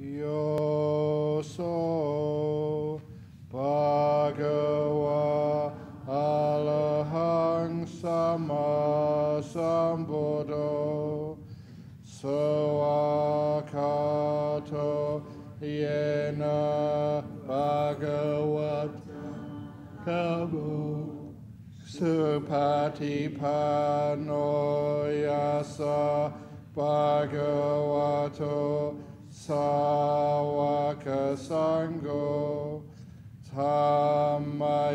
Yoso Bhagawa Alahang Sama Sambuddho Sawakato Yena Bhagavat Kamo Supatipano Yasa Bhagavato Sawaka Sangho Tamayang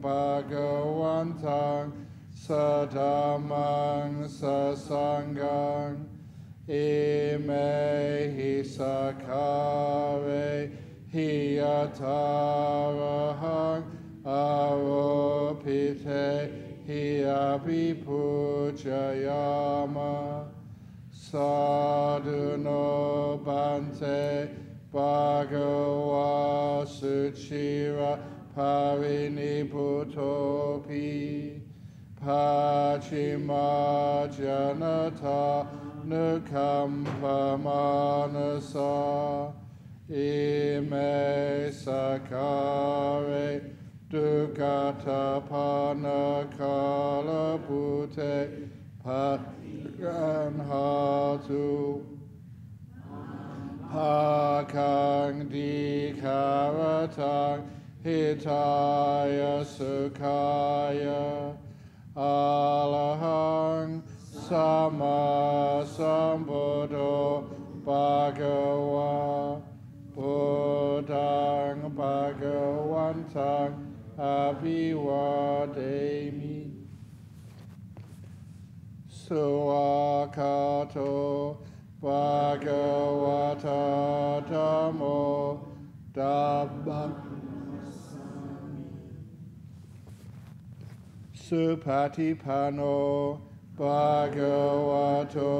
Bhagavantang Sadamang Sasangang Ime Hisakare Hiyatarahang Aropite Hiyabhipujayama Sadhuno Bante Bhagava Suchira Pariniputopi Pachima Janata Ime Sakare Dukata Panakala Pute Paganhatu Hakang Dikaratang Hitaya Sukaya Alahang Sama Sambuddho Bhagawa Buddhang Bhagawantang Abhiwademi Suakato Bhagavata Dhammo Dhammam Supatipano Bhagavato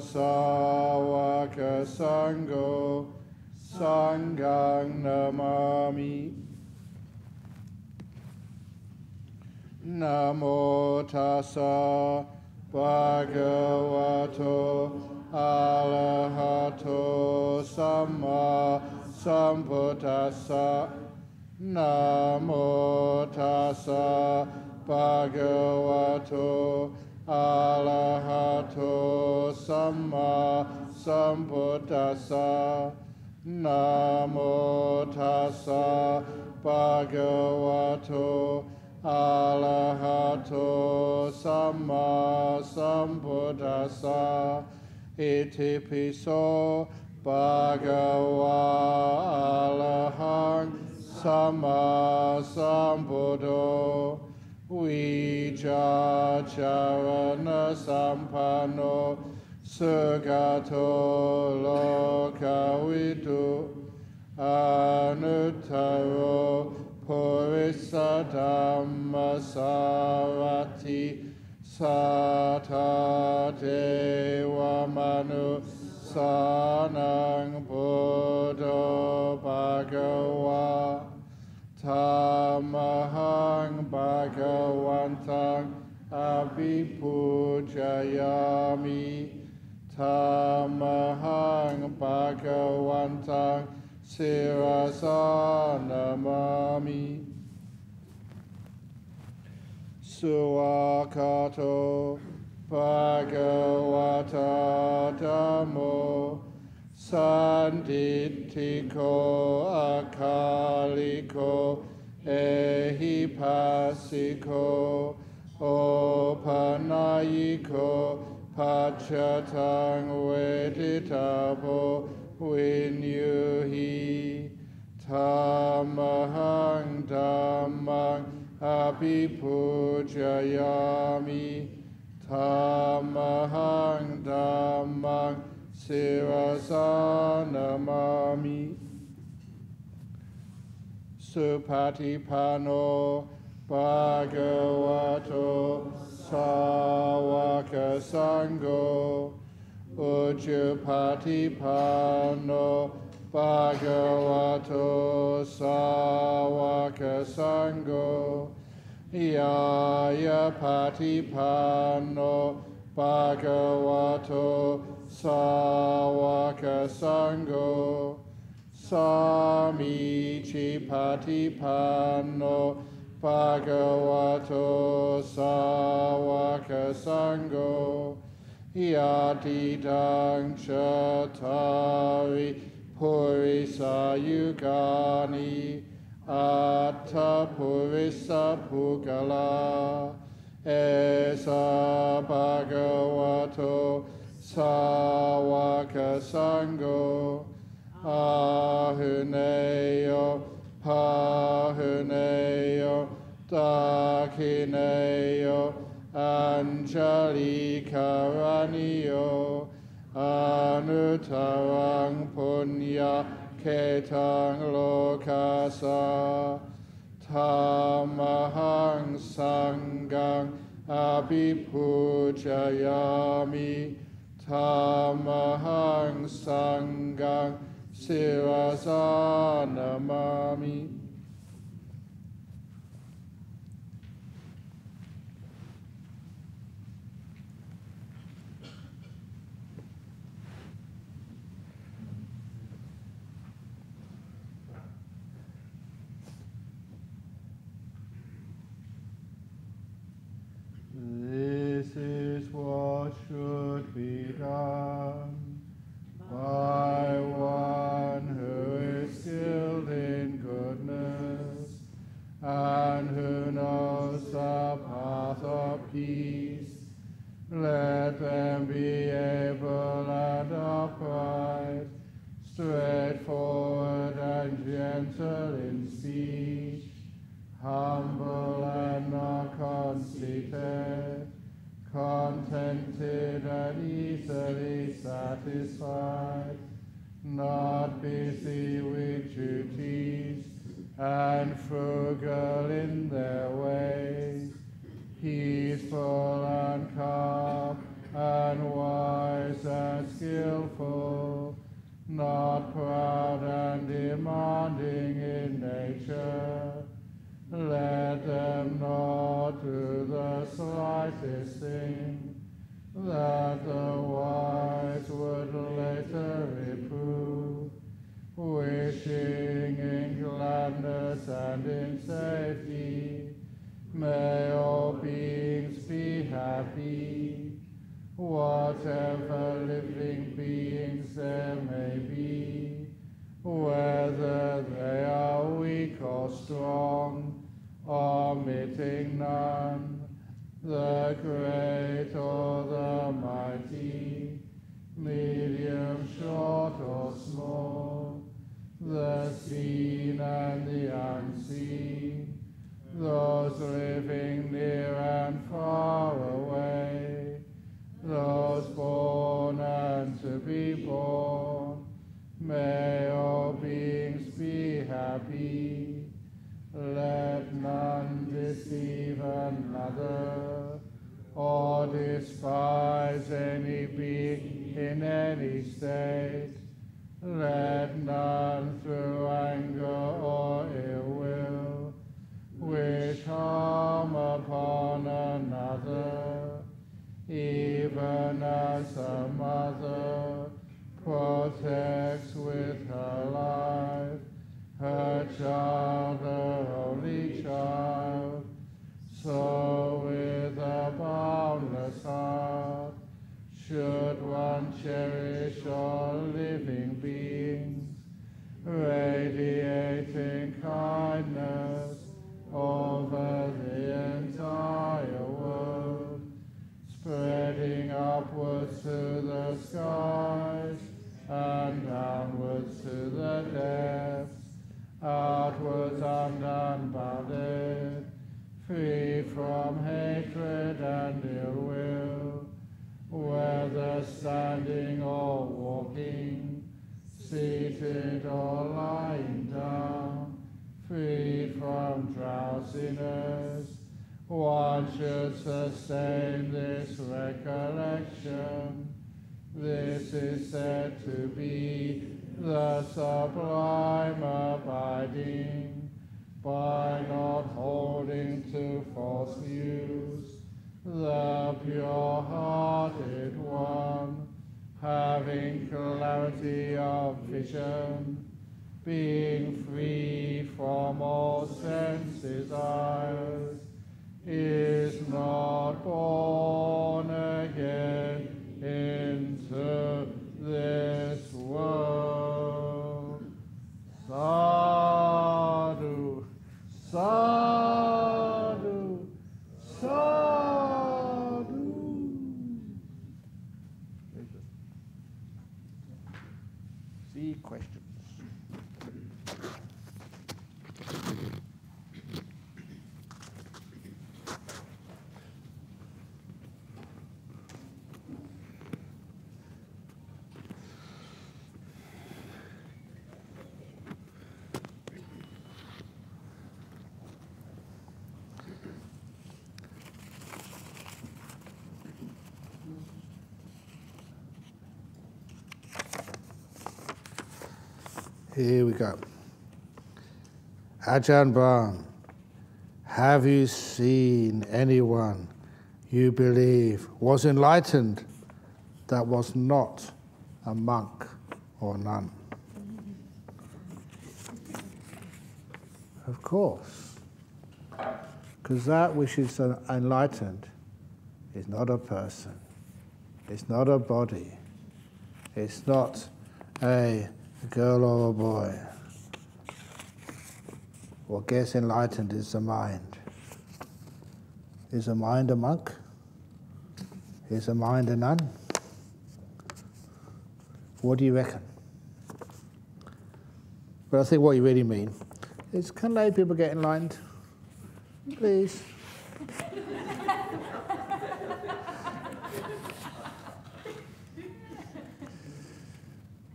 Sawaka Sangho Sangang Namami Namo Tassa Bhagavato Arahato Sama Sambuddhassa Namo Tassa Bhagavato Arahato Sama Sambuddhassa Namo Tassa Bhagavato Arahato Sama Sambuddhassa Iti piso Bhagava Arahang Sama Sambuddho Vija Charana Sampano Sugato Lokavidu Anuttaro Purisa Dhammasarati Sata Deva Manu Sanang Buddha Bhagawa Tamahang Bhagawantang Abhipujayami Tamahang Bhagawantang Sirasa Namami Suakato Bhagavata Dhammo Sanditiko Akaliko Ehipasiko. Opanayiko Pachatang Veditabo Vinyuhi Tamahang Dhammang Abhipujayami Tamahang Dhammang Sirasa Namami Supatipano Bhagavato Sawaka Sangho Ucupatipano Bhagavato Sawaka Sango Yaya Patipano Bhagavato Sawaka Sango Samichi Patipano Bhagavato Sawaka Sango Yadidang Shatari Purisa Yugani Atta Purisa Pugala Esa Bhagavato Sawaka Sango Ahuneyo Pahuneyo Dakineyo Anjali Karaniyo Anutarang Punya Ketang Lokasa Tamahang Sangang Abhipujayami Tamahang Sangang Sirasanamami Here we go. Ajahn Brahm, have you seen anyone you believe was enlightened that was not a monk or nun? Of course. Because that which is enlightened is not a person, it's not a body, it's not a girl or a boy. What gets enlightened is the mind. Is the mind a monk? Is the mind a nun? What do you reckon? But I think what you really mean is can lay people get enlightened? Please.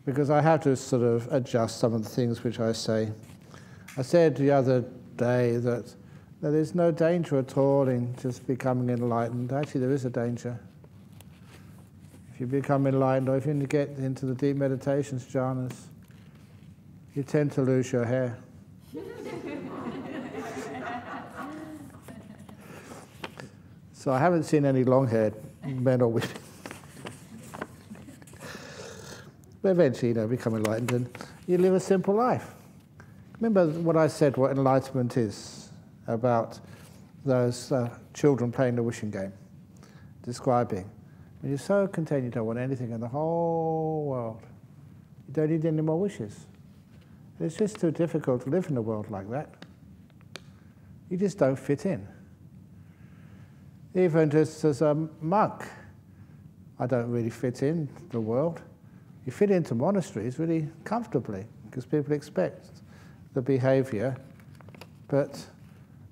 Because I have to sort of adjust some of the things which I say. I said the other day that, that there's no danger at all in just becoming enlightened. Actually, there is a danger. If you become enlightened, or if you get into the deep meditations jhanas, you tend to lose your hair. so I haven't seen any long-haired men or women. But eventually, you know, become enlightened and you live a simple life. Remember what I said, what enlightenment is about those uh, children playing the wishing game, describing. When you're so content you don't want anything in the whole world, you don't need any more wishes. It's just too difficult to live in a world like that. You just don't fit in. Even just as a monk, I don't really fit in the world you fit into monasteries really comfortably because people expect the behavior. But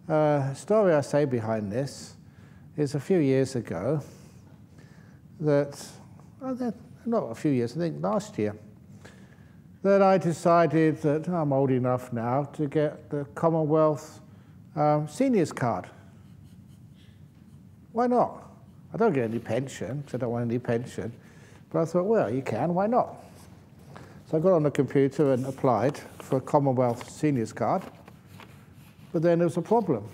uh, story I say behind this is a few years ago that, oh, not a few years, I think last year, that I decided that I'm old enough now to get the Commonwealth um, seniors card. Why not? I don't get any pension because I don't want any pension. But I thought, well, you can, why not? So I got on the computer and applied for a Commonwealth Seniors card. But then there was a problem.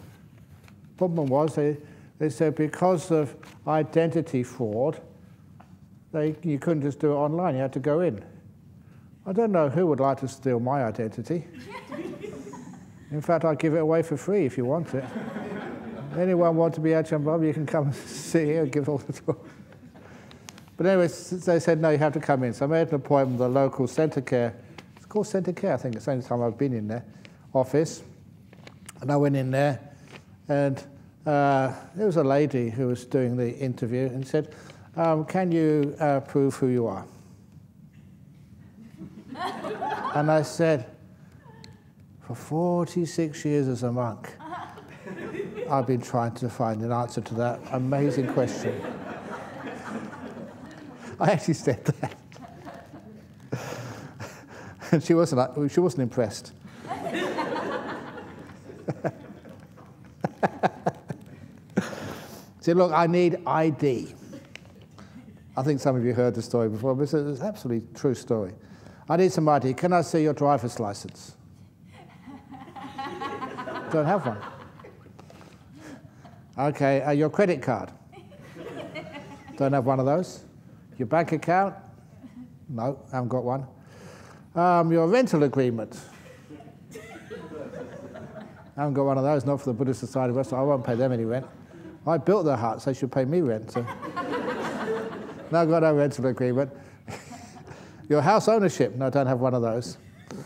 The problem was they, they said because of identity fraud, they, you couldn't just do it online, you had to go in. I don't know who would like to steal my identity. In fact, I'll give it away for free if you want it. Anyone want to be Ajahn Bob, you can come and sit here and give all the talk. But anyway, they said, no, you have to come in. So I made an appointment with the local centre care. It's called centre care, I think. It's the only time I've been in there, office. And I went in there, and uh, there was a lady who was doing the interview and said, um, can you uh, prove who you are? and I said, for 46 years as a monk, I've been trying to find an answer to that amazing question. I actually said that. and she wasn't, she wasn't impressed. said, look, I need ID. I think some of you heard the story before, but it's an absolutely true story. I need some ID. Can I see your driver's license? Don't have one. Okay, uh, your credit card? Don't have one of those? Your bank account? No, I haven't got one. Um, your rental agreement. I haven't got one of those, not for the Buddhist Society of. I won't pay them any rent. I built their hut, so they should pay me rent. So. no, I've got no rental agreement. your house ownership. No, I don't have one of those.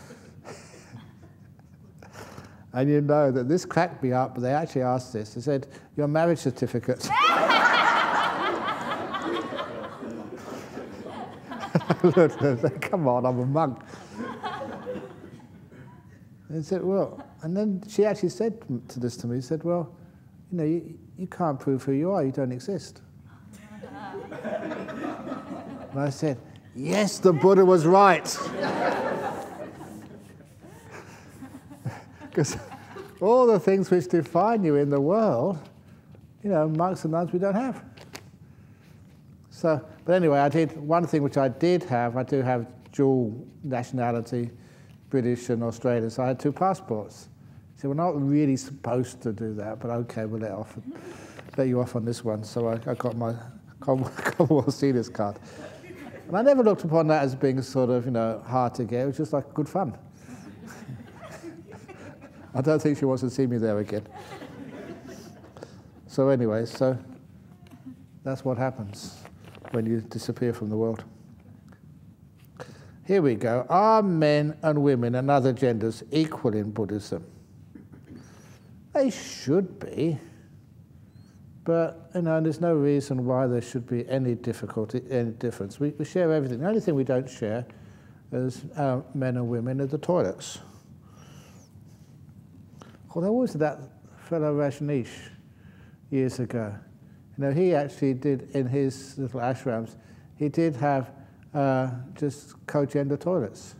and you know that this cracked me up, but they actually asked this. They said, Your marriage certificate. Come on, I'm a monk. And said, well, and then she actually said to this to me, said, well, you know, you, you can't prove who you are, you don't exist. and I said, yes, the Buddha was right. Because all the things which define you in the world, you know, monks and nuns we don't have. So, but anyway, I did one thing which I did have. I do have dual nationality, British and Australian. So I had two passports. So we're not really supposed to do that, but okay, we'll let off, let you off on this one. So I, I got my Commonwealth Seniors card, and I never looked upon that as being sort of you know hard to get. It was just like good fun. I don't think she wants to see me there again. So anyway, so that's what happens when you disappear from the world. Here we go. Are men and women and other genders equal in Buddhism? They should be. But you know, there's no reason why there should be any difficulty, any difference. We, we share everything. The only thing we don't share is uh, men and women are the toilets. Well, there was that fellow Rajneesh years ago. You know, he actually did in his little ashrams, he did have uh, just co-gender toilets.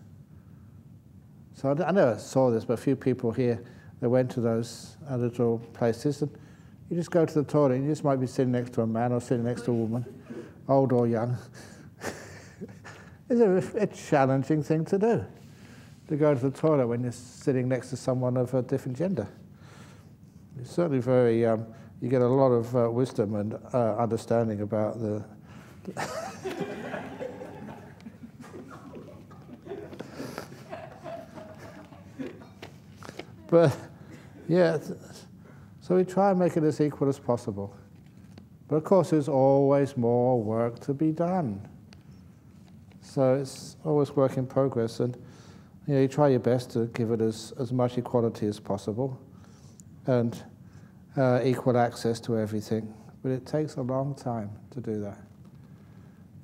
So I, I never saw this, but a few people here that went to those uh, little places, and you just go to the toilet, and you just might be sitting next to a man or sitting next to a woman, old or young. it's a, a challenging thing to do, to go to the toilet when you're sitting next to someone of a different gender. It's certainly very um, you get a lot of uh, wisdom and uh, understanding about the. but yeah, so we try and make it as equal as possible. But of course, there's always more work to be done. So it's always work in progress, and you, know, you try your best to give it as, as much equality as possible. And uh, equal access to everything, but it takes a long time to do that.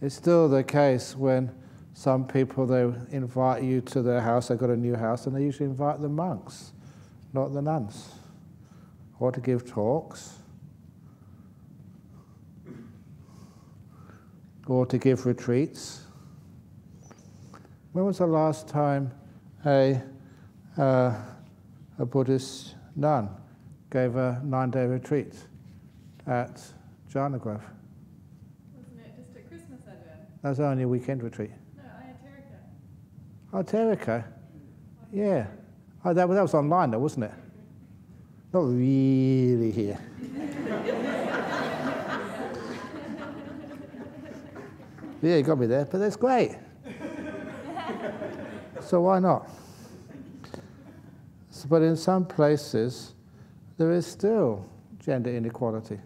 It's still the case when some people they invite you to their house, they've got a new house, and they usually invite the monks, not the nuns, or to give talks, or to give retreats. When was the last time a, uh, a Buddhist nun gave a nine-day retreat at Jhana Grove. Wasn't it just at Christmas, Edwin? That was only a weekend retreat. No, Ayatarika. Oh, Yeah. Oh, that, that was online though, wasn't it? Not really here. yeah, you got me there, but that's great. so why not? So, but in some places, there is still gender inequality.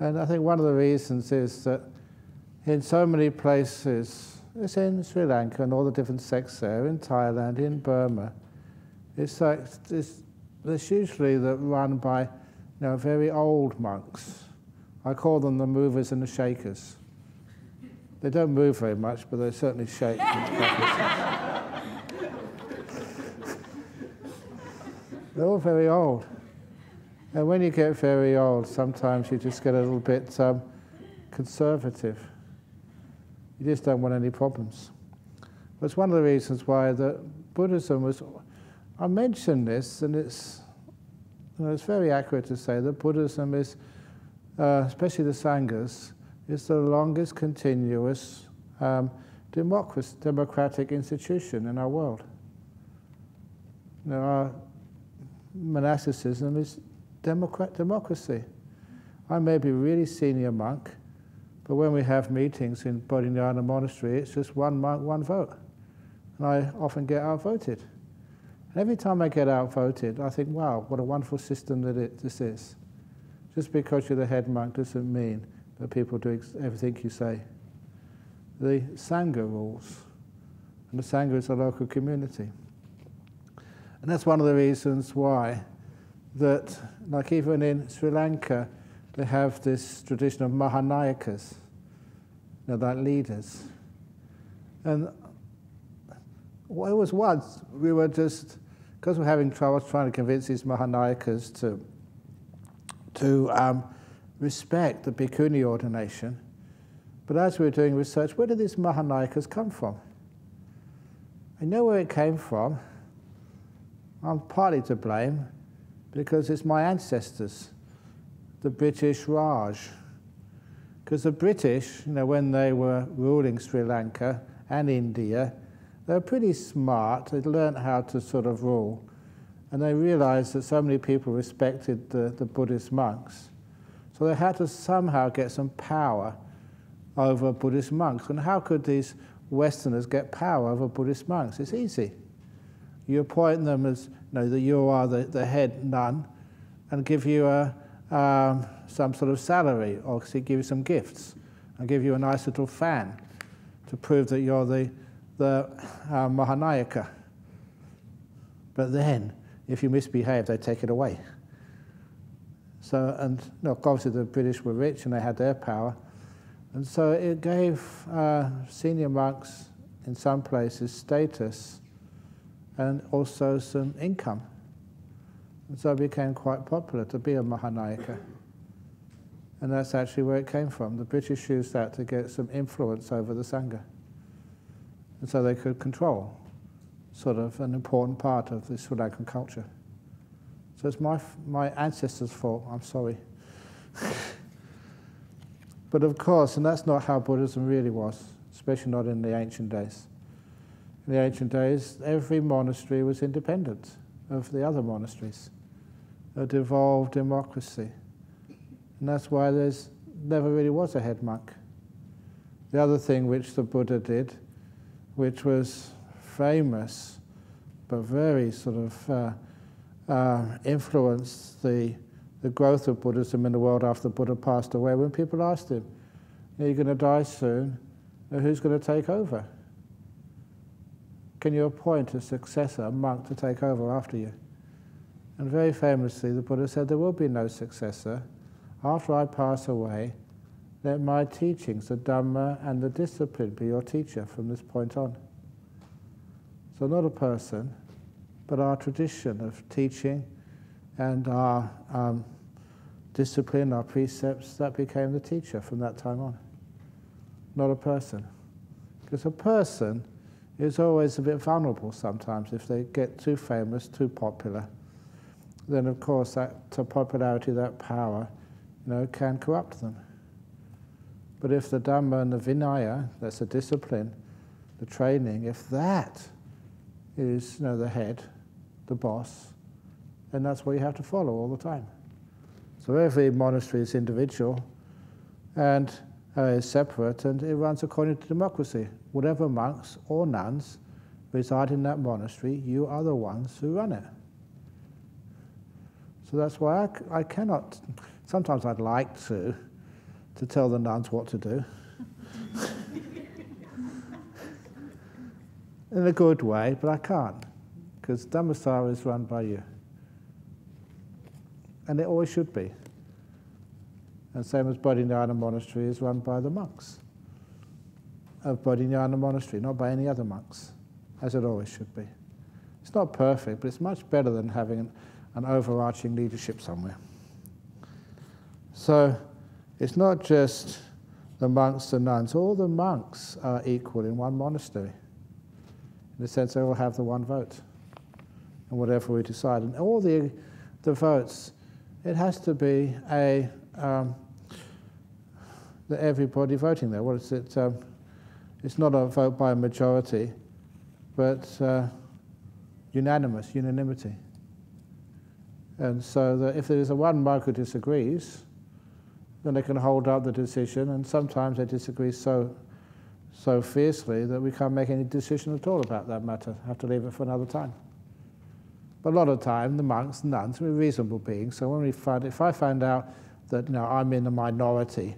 And I think one of the reasons is that in so many places, it's in Sri Lanka and all the different sects there, in Thailand, in Burma, it's like it's, it's usually that run by you know, very old monks. I call them the movers and the shakers. They don't move very much, but they certainly shake. They're all very old. And when you get very old, sometimes you just get a little bit um, conservative. You just don't want any problems. That's one of the reasons why the Buddhism was. I mentioned this, and it's you know, it's very accurate to say that Buddhism is, uh, especially the sanghas, is the longest continuous um, democratic institution in our world. You know, our monasticism is democrat, democracy. I may be a really senior monk, But when we have meetings in Bodhinyana Monastery, it's just one monk, one vote. And I often get outvoted. And every time I get outvoted, I think, wow, what a wonderful system that it, this is. Just because you're the head monk doesn't mean that people do everything you say. The Sangha rules, and the Sangha is a local community. And that's one of the reasons why that, like even in Sri Lanka, they have this tradition of Mahanayakas, you know, like leaders. And well, it was once we were just, because we're having trouble trying to convince these Mahanayakas to, to um, respect the Bhikkhuni ordination. But as we were doing research, where did these Mahanayakas come from? I know where it came from. I'm partly to blame because it's my ancestors, the British Raj. Because the British, you know, when they were ruling Sri Lanka and India, they were pretty smart. They'd learned how to sort of rule. And they realized that so many people respected the, the Buddhist monks. So they had to somehow get some power over Buddhist monks. And how could these Westerners get power over Buddhist monks? It's easy. You appoint them as, you know, that you are the, the head nun and give you a, um, some sort of salary or give you some gifts and give you a nice little fan to prove that you're the, the uh, Mahanayaka. But then, if you misbehave, they take it away. So, and know, obviously the British were rich and they had their power. And so it gave uh, senior monks in some places status and also some income. And so it became quite popular to be a Mahanayaka. And that's actually where it came from. The British used that to get some influence over the Sangha. And so they could control sort of an important part of the Sri Lankan culture. So it's my, my ancestors' fault, I'm sorry. but of course, and that's not how Buddhism really was, especially not in the ancient days. In the ancient days, every monastery was independent of the other monasteries. A devolved democracy. And that's why there's never really was a head monk. The other thing which the Buddha did, which was famous, but very sort of uh, uh, influenced the, the growth of Buddhism in the world after the Buddha passed away, when people asked him, Are you going to die soon? Who's going to take over? Can you appoint a successor, a monk, to take over after you? And very famously, the Buddha said, There will be no successor. After I pass away, let my teachings, the Dhamma and the discipline, be your teacher from this point on. So, not a person, but our tradition of teaching and our um, discipline, our precepts, that became the teacher from that time on. Not a person. Because a person is always a bit vulnerable sometimes if they get too famous, too popular. Then, of course, that popularity, that power, you know, can corrupt them. But if the Dhamma and the Vinaya, that's the discipline, the training, if that is you know, the head, the boss, and that's what you have to follow all the time. So every monastery is individual and uh, is separate, and it runs according to democracy. Whatever monks or nuns reside in that monastery, you are the ones who run it. So that's why I, I cannot. Sometimes I'd like to to tell the nuns what to do. in a good way, but I can't because Dhammasara is run by you. And it always should be. And same as Bodhinyana Monastery is run by the monks of Bodhinyana Monastery, not by any other monks, as it always should be. It's not perfect, but it's much better than having an, an overarching leadership somewhere. So it's not just the monks and nuns, all the monks are equal in one monastery. In a sense they all have the one vote and whatever we decide. And all the, the votes, it has to be a um, the everybody voting there. What is it? Um, it's not a vote by a majority, but uh, unanimous, unanimity. And so that if there is a one monk who disagrees, then they can hold up the decision, and sometimes they disagree so, so fiercely that we can't make any decision at all about that matter, have to leave it for another time. But a lot of time, the monks, nuns, we're reasonable beings, so when we find, if I find out that you know, I'm in the minority,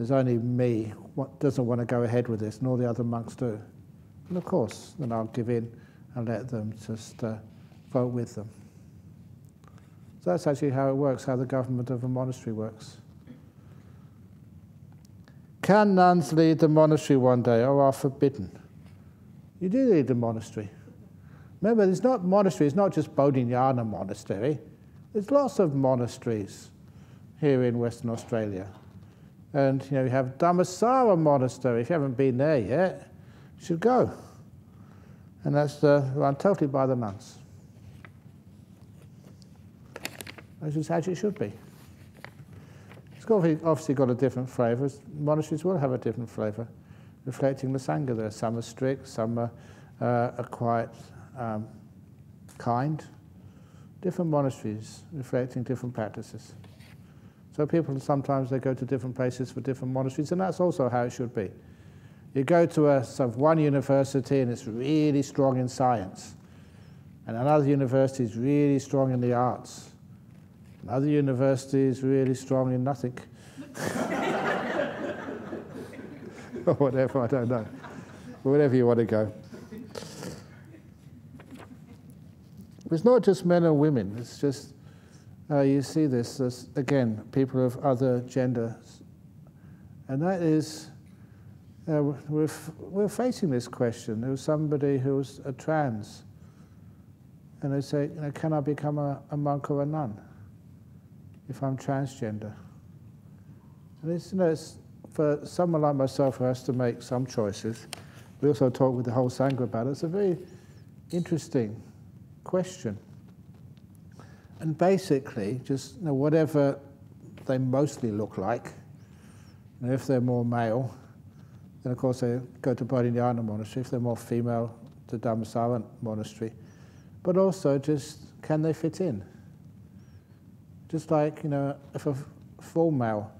there's only me what doesn't want to go ahead with this, and all the other monks do. And of course, then I'll give in and let them just uh, vote with them. So that's actually how it works, how the government of a monastery works. Can nuns lead the monastery one day or are forbidden? You do lead the monastery. Remember, it's not monastery, it's not just Bodhinyana Monastery. There's lots of monasteries here in Western Australia. And you know, you have Dhammasara Monastery. If you haven't been there yet, you should go. And that's uh, run totally by the nuns. This is as it should be. It's obviously got a different flavour. Monasteries will have a different flavour, reflecting the Sangha there. Some are strict, some are, uh, are quite um, kind. Different monasteries reflecting different practices. So people sometimes they go to different places for different monasteries, and that's also how it should be. You go to a sort of one university and it's really strong in science, and another university is really strong in the arts. Another university is really strong in nothing. or whatever, I don't know. Wherever you want to go. It's not just men and women, it's just uh, you see this, again, people of other genders. And that is, uh, we're, we're facing this question. There was somebody who was a trans, and they say, you know, can I become a, a monk or a nun if I'm transgender? And it's, you know, it's, for someone like myself who has to make some choices, we also talk with the whole Sangha about it, it's a very interesting question. And basically, just you know, whatever they mostly look like, and if they're more male, then of course they go to Bodhinyana monastery. If they're more female, to Dhammasara monastery. But also just, can they fit in? Just like, you know, if a full male,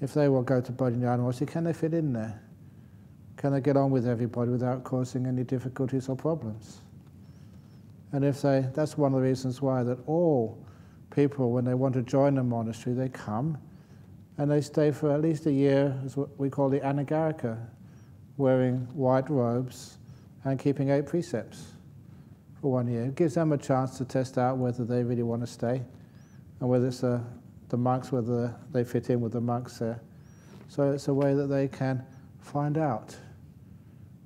if they will go to Bodhinyana monastery, can they fit in there? Can they get on with everybody without causing any difficulties or problems? And if they, that's one of the reasons why that all people, when they want to join a monastery, they come and they stay for at least a year, as what we call the anagarika, wearing white robes and keeping eight precepts for one year. It gives them a chance to test out whether they really want to stay and whether it's uh, the monks, whether they fit in with the monks there. So it's a way that they can find out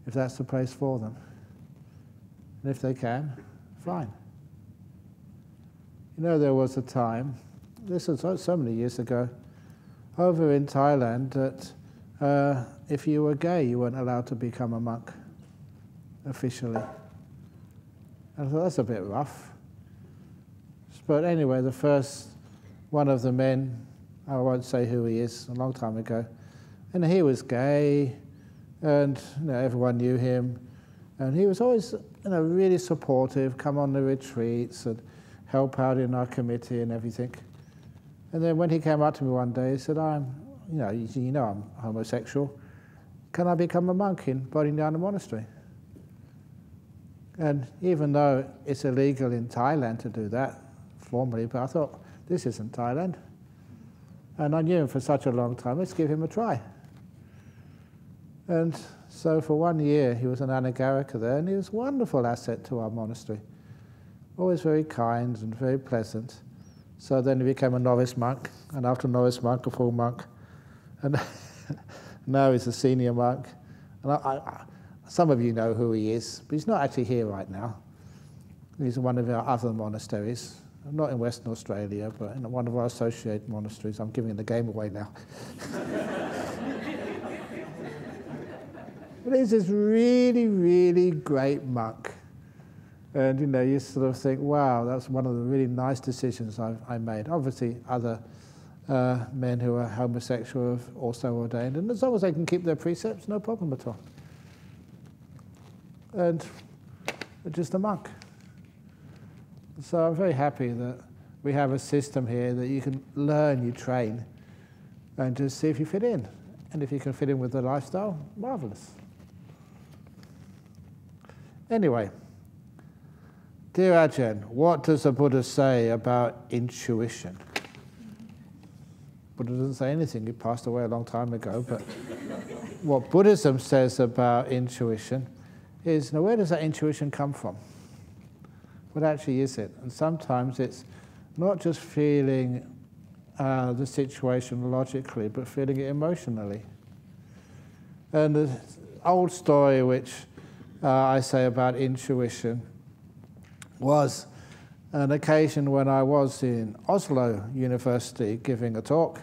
if that's the place for them. And if they can, fine. You know, there was a time, this was so many years ago, over in Thailand that uh, if you were gay, you weren't allowed to become a monk officially. And I thought that's a bit rough. But anyway, the first one of the men, I won't say who he is, a long time ago, and he was gay, and you know, everyone knew him, and he was always you know, really supportive, come on the retreats and help out in our committee and everything. And then when he came up to me one day, he said, I'm, you know, you, you know I'm homosexual. Can I become a monk in Bodhinyana Monastery? And even though it's illegal in Thailand to do that formally, but I thought, this isn't Thailand. And I knew him for such a long time, let's give him a try. And so for one year, he was an anagarika there, and he was a wonderful asset to our monastery. Always very kind and very pleasant. So then he became a novice monk, and after novice monk, a full monk. And now he's a senior monk. And I, I, some of you know who he is, but he's not actually here right now. He's in one of our other monasteries, not in Western Australia, but in one of our associated monasteries. I'm giving the game away now. But he's this really, really great monk. And you know, you sort of think, wow, that's one of the really nice decisions I've, I made. Obviously, other uh, men who are homosexual have also ordained, and as long as they can keep their precepts, no problem at all. And just a monk. So I'm very happy that we have a system here that you can learn, you train, and just see if you fit in. And if you can fit in with the lifestyle, marvelous. Anyway, dear Ajahn, what does the Buddha say about intuition? Buddha doesn't say anything, he passed away a long time ago, but what Buddhism says about intuition is now where does that intuition come from? What actually is it? And sometimes it's not just feeling uh, the situation logically, but feeling it emotionally. And the old story which uh, I say about intuition was an occasion when I was in Oslo University giving a talk,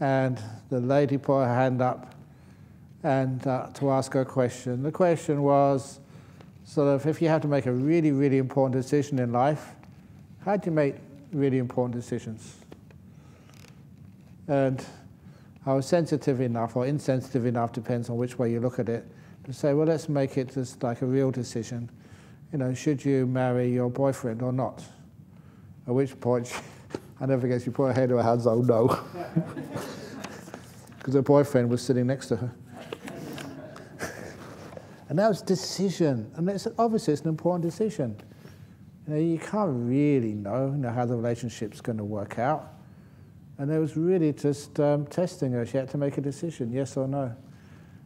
and the lady put her hand up and uh, to ask her a question. The question was sort of if you have to make a really, really important decision in life, how do you make really important decisions? And I was sensitive enough or insensitive enough, depends on which way you look at it, say, well, let's make it just like a real decision. You know, should you marry your boyfriend or not? At which point, I never guess she put her head in her hands, oh no. Because her boyfriend was sitting next to her. and that was decision. And it's, obviously, it's an important decision. You know, you can't really know, you know how the relationship's going to work out. And it was really just um, testing her. She had to make a decision, yes or no.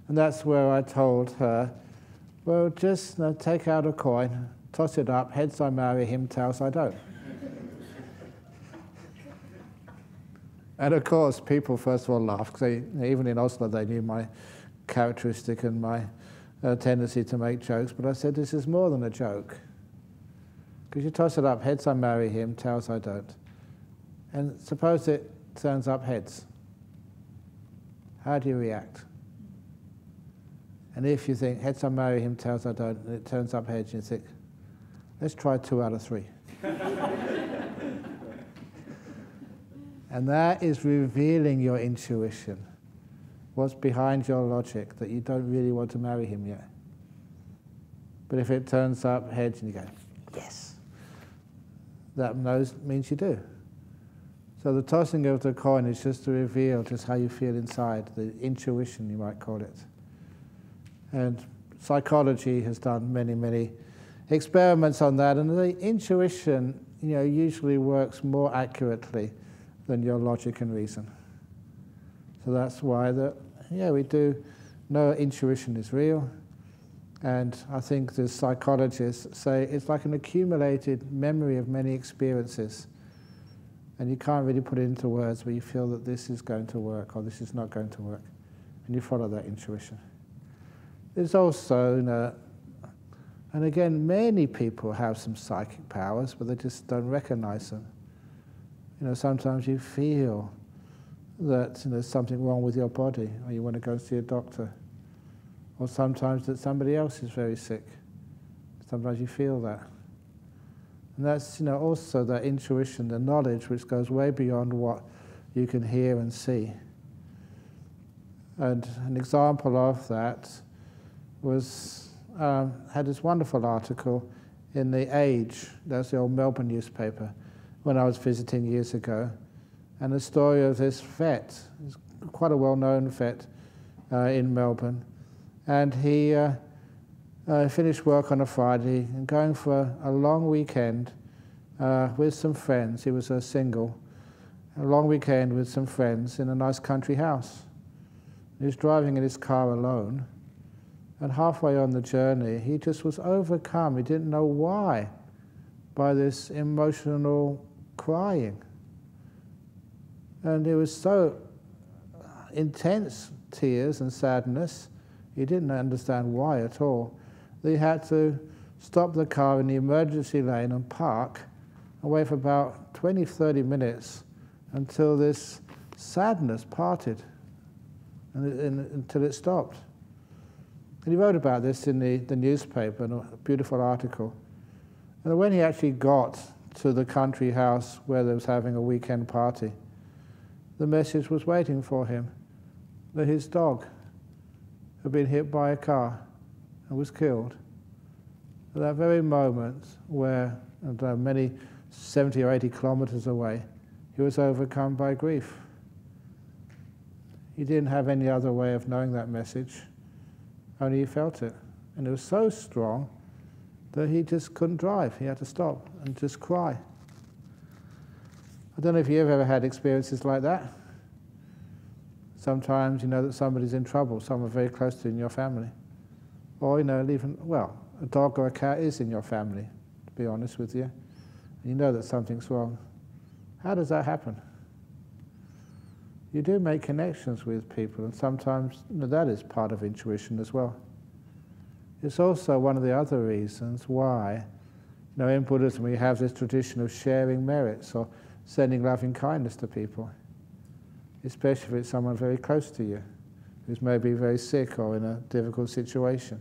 And that's where I told her, well, just you know, take out a coin, toss it up, heads I marry him, tails I don't. and of course, people first of all laughed, because even in Oslo they knew my characteristic and my uh, tendency to make jokes. But I said, this is more than a joke. Because you toss it up, heads I marry him, tails I don't. And suppose it turns up heads. How do you react? And if you think heads I marry him, tails I don't, and it turns up heads, you think, let's try two out of three. and that is revealing your intuition, what's behind your logic, that you don't really want to marry him yet. But if it turns up heads and you go, yes, that knows, means you do. So the tossing of the coin is just to reveal just how you feel inside, the intuition, you might call it. And psychology has done many, many experiments on that, and the intuition, you know, usually works more accurately than your logic and reason. So that's why that, yeah, we do know intuition is real, and I think the psychologists say it's like an accumulated memory of many experiences and you can't really put it into words where you feel that this is going to work or this is not going to work, and you follow that intuition. There's also, you know, and again, many people have some psychic powers, but they just don't recognize them. You know, sometimes you feel that you know, there's something wrong with your body, or you want to go see a doctor. Or sometimes that somebody else is very sick. Sometimes you feel that. And that's you know, also that intuition, the knowledge which goes way beyond what you can hear and see. And an example of that was, um, had this wonderful article in The Age, that's the old Melbourne newspaper, when I was visiting years ago. And the story of this vet, quite a well known vet uh, in Melbourne. And he uh, uh, finished work on a Friday and going for a long weekend uh, with some friends. He was a single. A long weekend with some friends in a nice country house. He was driving in his car alone, and halfway on the journey, he just was overcome. He didn't know why by this emotional crying. And it was so uh, intense tears and sadness, he didn't understand why at all they had to stop the car in the emergency lane and park and wait for about 20, 30 minutes until this sadness parted and, and, until it stopped. And he wrote about this in the, the newspaper, in a beautiful article. And when he actually got to the country house where they was having a weekend party, the message was waiting for him that his dog had been hit by a car and was killed. At that very moment, where many 70 or 80 kilometers away, he was overcome by grief. He didn't have any other way of knowing that message, only he felt it. And it was so strong that he just couldn't drive. He had to stop and just cry. I don't know if you've ever had experiences like that. Sometimes you know that somebody's in trouble, someone very close to you in your family. Or, you know, even, well, a dog or a cat is in your family, to be honest with you. And you know that something's wrong. How does that happen? You do make connections with people, and sometimes you know, that is part of intuition as well. It's also one of the other reasons why, you know, in Buddhism we have this tradition of sharing merits or sending loving kindness to people, especially if it's someone very close to you who's maybe very sick or in a difficult situation.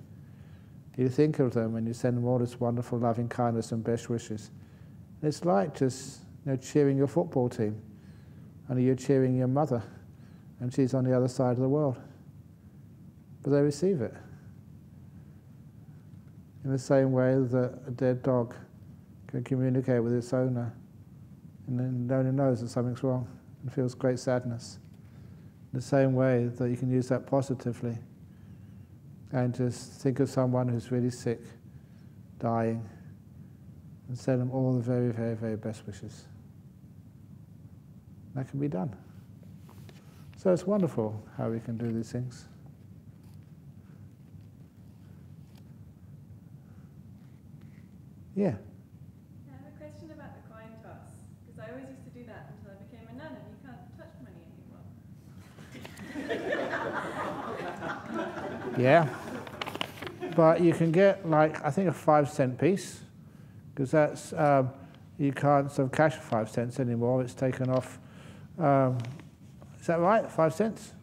You think of them and you send them all this wonderful loving kindness and best wishes. it's like just you know, cheering your football team, and you're cheering your mother, and she's on the other side of the world. But they receive it. In the same way that a dead dog can communicate with its owner and then only knows that something's wrong and feels great sadness. In the same way that you can use that positively and just think of someone who's really sick, dying, and send them all the very, very, very best wishes. That can be done. So it's wonderful how we can do these things. Yeah. I have a question about the coin toss, because I always used to do that until I became a nun, and you can't touch money anymore. Yeah. But you can get like I think a five cent piece, because that's um, you can't sort of cash five cents anymore. It's taken off. Um, is that right? Five cents?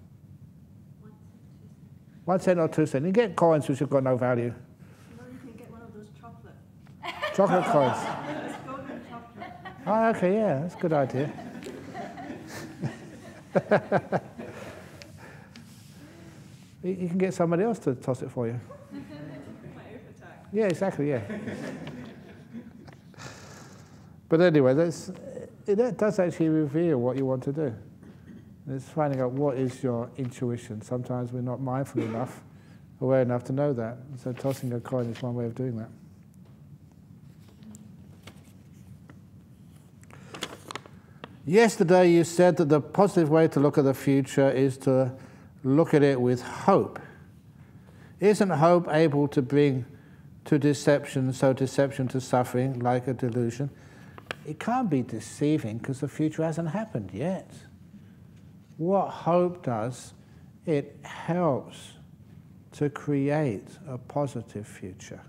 One cent or two cents. You get coins which have got no value. You can get one of those chocolate. Chocolate coins. Chocolate. Oh, okay, yeah, that's a good idea. you can get somebody else to toss it for you. My. Yeah, exactly, yeah. but anyway, that's, it, does actually reveal what you want to do. It's finding out what is your intuition. Sometimes we're not mindful enough, aware enough to know that. So tossing a coin is one way of doing that. Yesterday you said that the positive way to look at the future is to look at it with hope. Isn't hope able to bring to deception, so deception to suffering, like a delusion? It can't be deceiving because the future hasn't happened yet. What hope does, it helps to create a positive future.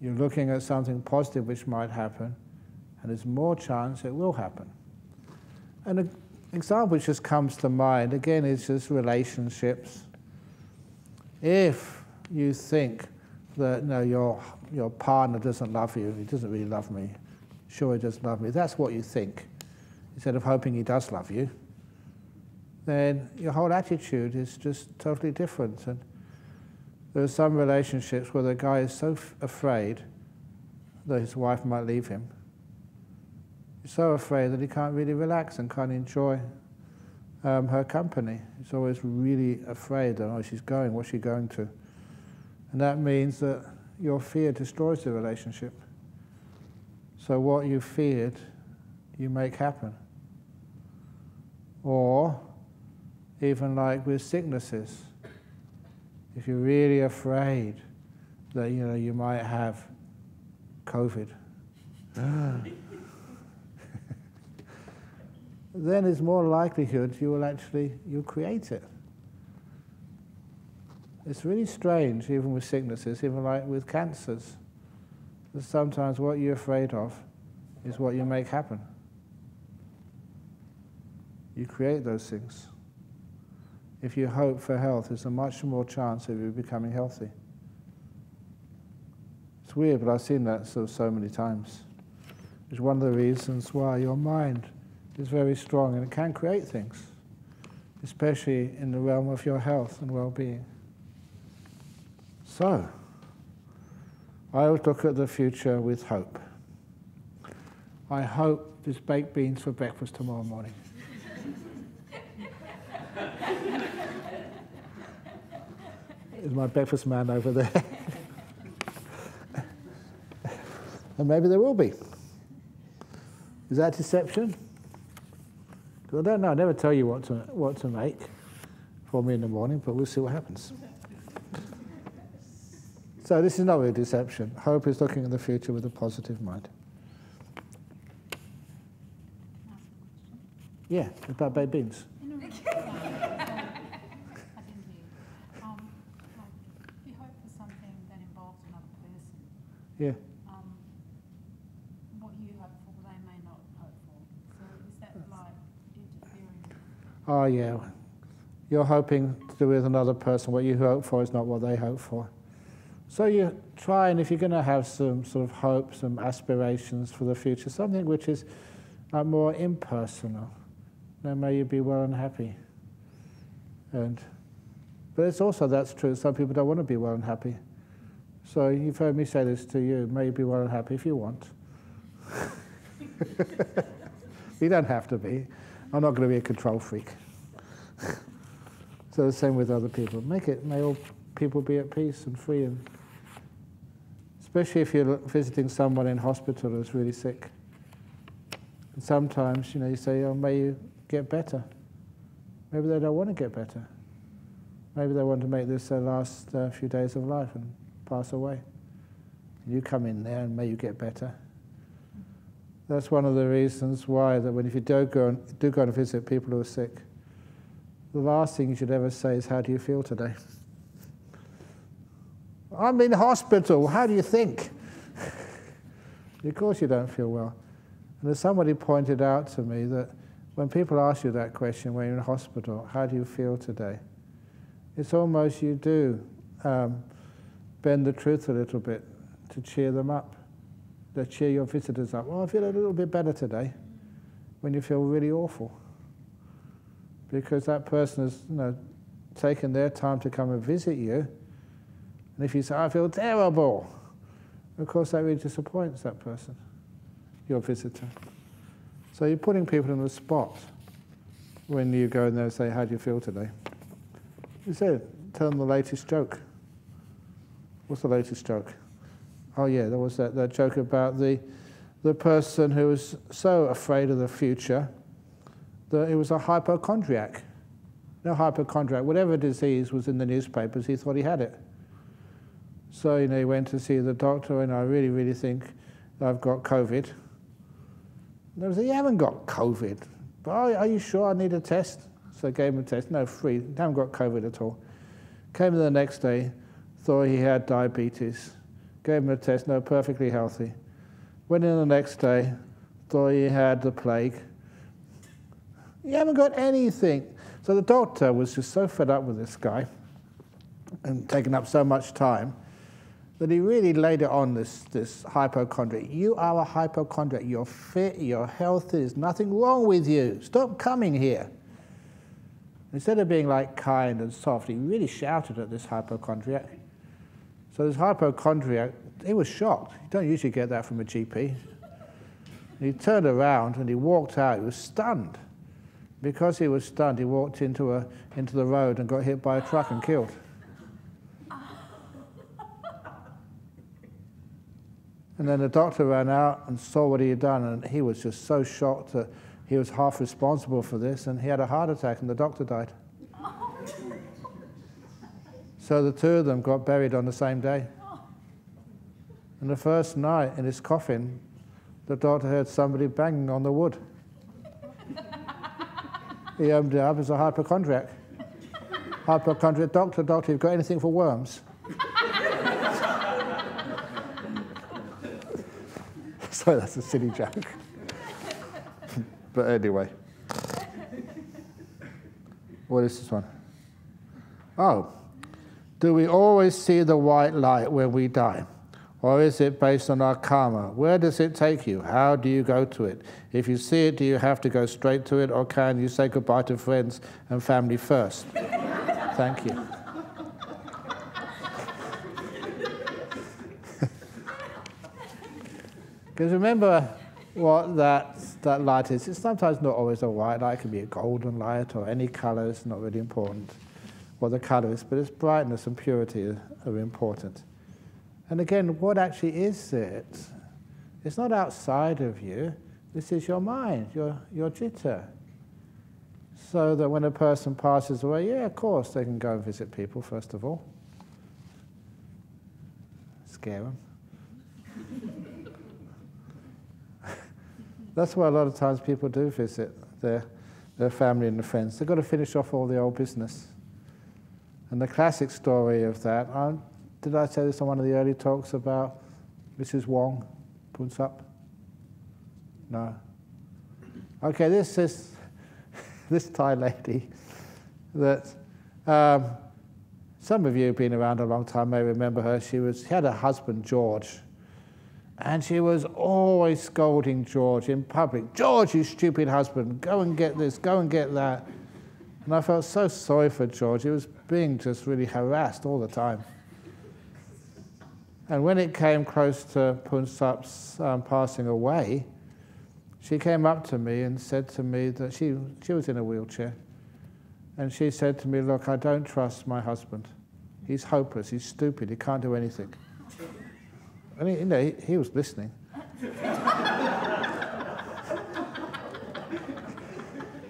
You're looking at something positive which might happen, and there's more chance it will happen. And an example which just comes to mind, again, is just relationships. If you think that no, your, your partner doesn't love you, he doesn't really love me, sure he does love me, that's what you think, instead of hoping he does love you, then your whole attitude is just totally different. And there are some relationships where the guy is so afraid that his wife might leave him. He's so afraid that he can't really relax and can't enjoy um, her company. He's always really afraid that, oh, she's going, what's she going to? And that means that your fear destroys the relationship. So what you feared, you make happen. Or even like with sicknesses, if you're really afraid that you know you might have COVID, then there's more likelihood you will actually you'll create it. It's really strange, even with sicknesses, even like with cancers. That sometimes what you're afraid of is what you make happen. You create those things. If you hope for health, there's a much more chance of you becoming healthy. It's weird, but I've seen that so, so many times. It's one of the reasons why your mind is very strong and it can create things, especially in the realm of your health and well-being. So, I always look at the future with hope. I hope there's baked beans for breakfast tomorrow morning. Is my breakfast man over there? and maybe there will be. Is that deception? Because I don't know. I never tell you what to, what to make for me in the morning, but we'll see what happens. So this is not really deception. Hope is looking at the future with a positive mind. Yeah, about baked beans. In a I didn't hear. Like, if you hope for something that involves another person, Yeah. um, what you hope for, they may not hope for. So is that like interfering? Oh, yeah. You're hoping to do with another person. What you hope for is not what they hope for. So you try, and if you're going to have some sort of hope, some aspirations for the future, something which is uh, more impersonal, then may you be well and happy. And, but it's also that's true. Some people don't want to be well and happy. So you've heard me say this to you. May you be well and happy if you want. you don't have to be. I'm not going to be a control freak. so the same with other people. Make it. May all people be at peace and free, and especially if you're visiting someone in hospital who's really sick. And sometimes, you know, you say, "Oh, may you get better." Maybe they don't want to get better. Maybe they want to make this their last uh, few days of life and pass away. You come in there and may you get better. That's one of the reasons why that when if you do go and, do go and visit people who are sick, the last thing you should ever say is, "How do you feel today?" I'm in hospital. How do you think? of course, you don't feel well. And as somebody pointed out to me that when people ask you that question when you're in hospital, how do you feel today? It's almost you do um, bend the truth a little bit to cheer them up, to cheer your visitors up. Well, I feel a little bit better today when you feel really awful. Because that person has you know, taken their time to come and visit you. And if you say, I feel terrible, of course that really disappoints that person, your visitor. So you're putting people in the spot when you go in there and say, How do you feel today? You say, Tell them the latest joke. What's the latest joke? Oh, yeah, there was that, that joke about the, the person who was so afraid of the future that he was a hypochondriac. No hypochondriac, whatever disease was in the newspapers, he thought he had it. So, you know, he went to see the doctor, and I really, really think I've got COVID. And they said, You haven't got COVID. But are, are you sure I need a test? So I gave him a test. No, free. You haven't got COVID at all. Came in the next day, thought he had diabetes. Gave him a test. No, perfectly healthy. Went in the next day, thought he had the plague. You haven't got anything. So the doctor was just so fed up with this guy and taking up so much time that he really laid it on this, this hypochondriac. You are a hypochondriac. You're fit, you're healthy, there's nothing wrong with you. Stop coming here. Instead of being like kind and soft, he really shouted at this hypochondriac. So this hypochondriac, he was shocked. You don't usually get that from a GP. He turned around and he walked out. He was stunned. Because he was stunned, he walked into, a, into the road and got hit by a truck and killed. And then the doctor ran out and saw what he had done, and he was just so shocked that he was half responsible for this, and he had a heart attack, and the doctor died. so the two of them got buried on the same day. And the first night in his coffin, the doctor heard somebody banging on the wood. he opened it up as a hypochondriac. Hypochondriac doctor, doctor, you've got anything for worms? So that's a silly joke. but anyway. What is this one? Oh, do we always see the white light when we die? Or is it based on our karma? Where does it take you? How do you go to it? If you see it, do you have to go straight to it, or can you say goodbye to friends and family first? Thank you. Because remember what that, that light is. It's sometimes not always a white light. It can be a golden light or any color. It's not really important. what the colour is, but its brightness and purity are, important. And again, what actually is it? It's not outside of you. This is your mind, your, your citta. So that when a person passes away, yeah, of course, they can go and visit people, first of all. Scare them. That's why a lot of times people do visit their, their family and their friends. They've got to finish off all the old business. And the classic story of that, um, did I say this on one of the early talks about Mrs. Wong, Punsap? No. Okay, this is this Thai lady that um, some of you have been around a long time may remember her. She was she had a husband George, and she was always scolding George in public. George, you stupid husband, go and get this, go and get that. And I felt so sorry for George. He was being just really harassed all the time. And when it came close to Punsap's um, passing away, she came up to me and said to me that she, she was in a wheelchair. And she said to me, Look, I don't trust my husband. He's hopeless, he's stupid, he can't do anything. And he, you know, he, he was listening.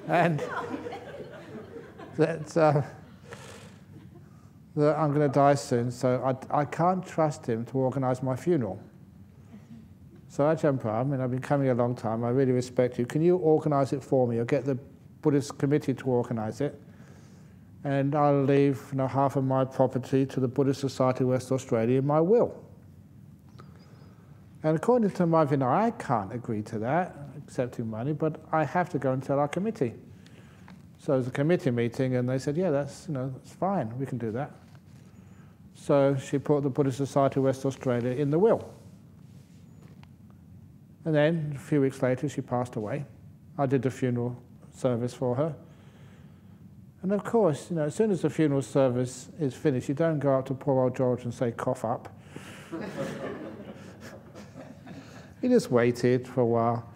and that, uh, that I'm going to die soon, so I, I can't trust him to organize my funeral. So Ajahn Brahm, I mean, I've been coming a long time, I really respect you. Can you organize it for me or get the Buddhist committee to organize it? And I'll leave you know, half of my property to the Buddhist Society of West Australia in my will. And according to my Vinaya, I can't agree to that, accepting money, but I have to go and tell our committee. So it was a committee meeting, and they said, yeah, that's, you know, that's fine, we can do that. So she put the Buddhist Society of West Australia in the will. And then a few weeks later, she passed away. I did the funeral service for her. And of course, you know, as soon as the funeral service is finished, you don't go up to poor old George and say, cough up. he just waited for a while.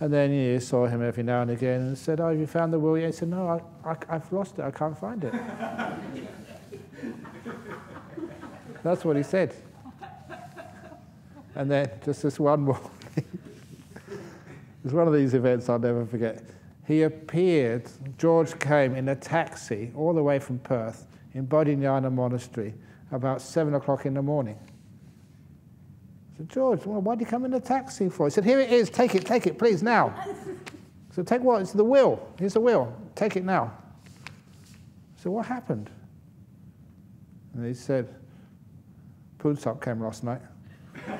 And then you know, saw him every now and again and said, oh, have you found the will yet? He said, no, I, I, I've lost it. I can't find it. That's what he said. And then just this one more it's one of these events I'll never forget. He appeared, George came in a taxi all the way from Perth in Bodhinyana Monastery about seven o'clock in the morning. Said, George, well, why did you come in a taxi for? He said, Here it is, take it, take it, please, now. So take what? It's the will. Here's the will. Take it now. So what happened? And he said, Punsap came last night.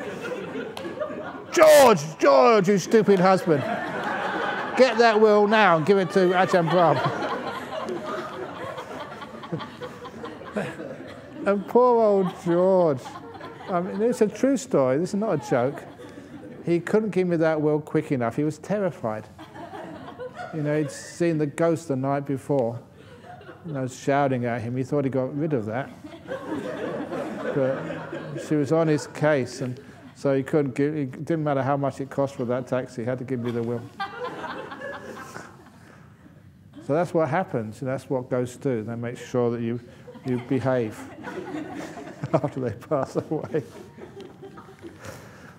George, George, you stupid husband. Get that will now and give it to Ajahn Brahm. and poor old George. I mean, it's a true story. This is not a joke. He couldn't give me that will quick enough. He was terrified. You know, he'd seen the ghost the night before. And I was shouting at him. He thought he got rid of that. But she was on his case, and so he couldn't give, it didn't matter how much it cost for that taxi, he had to give me the will. so that's what happens, that's what ghosts do. They make sure that you, you behave after they pass away.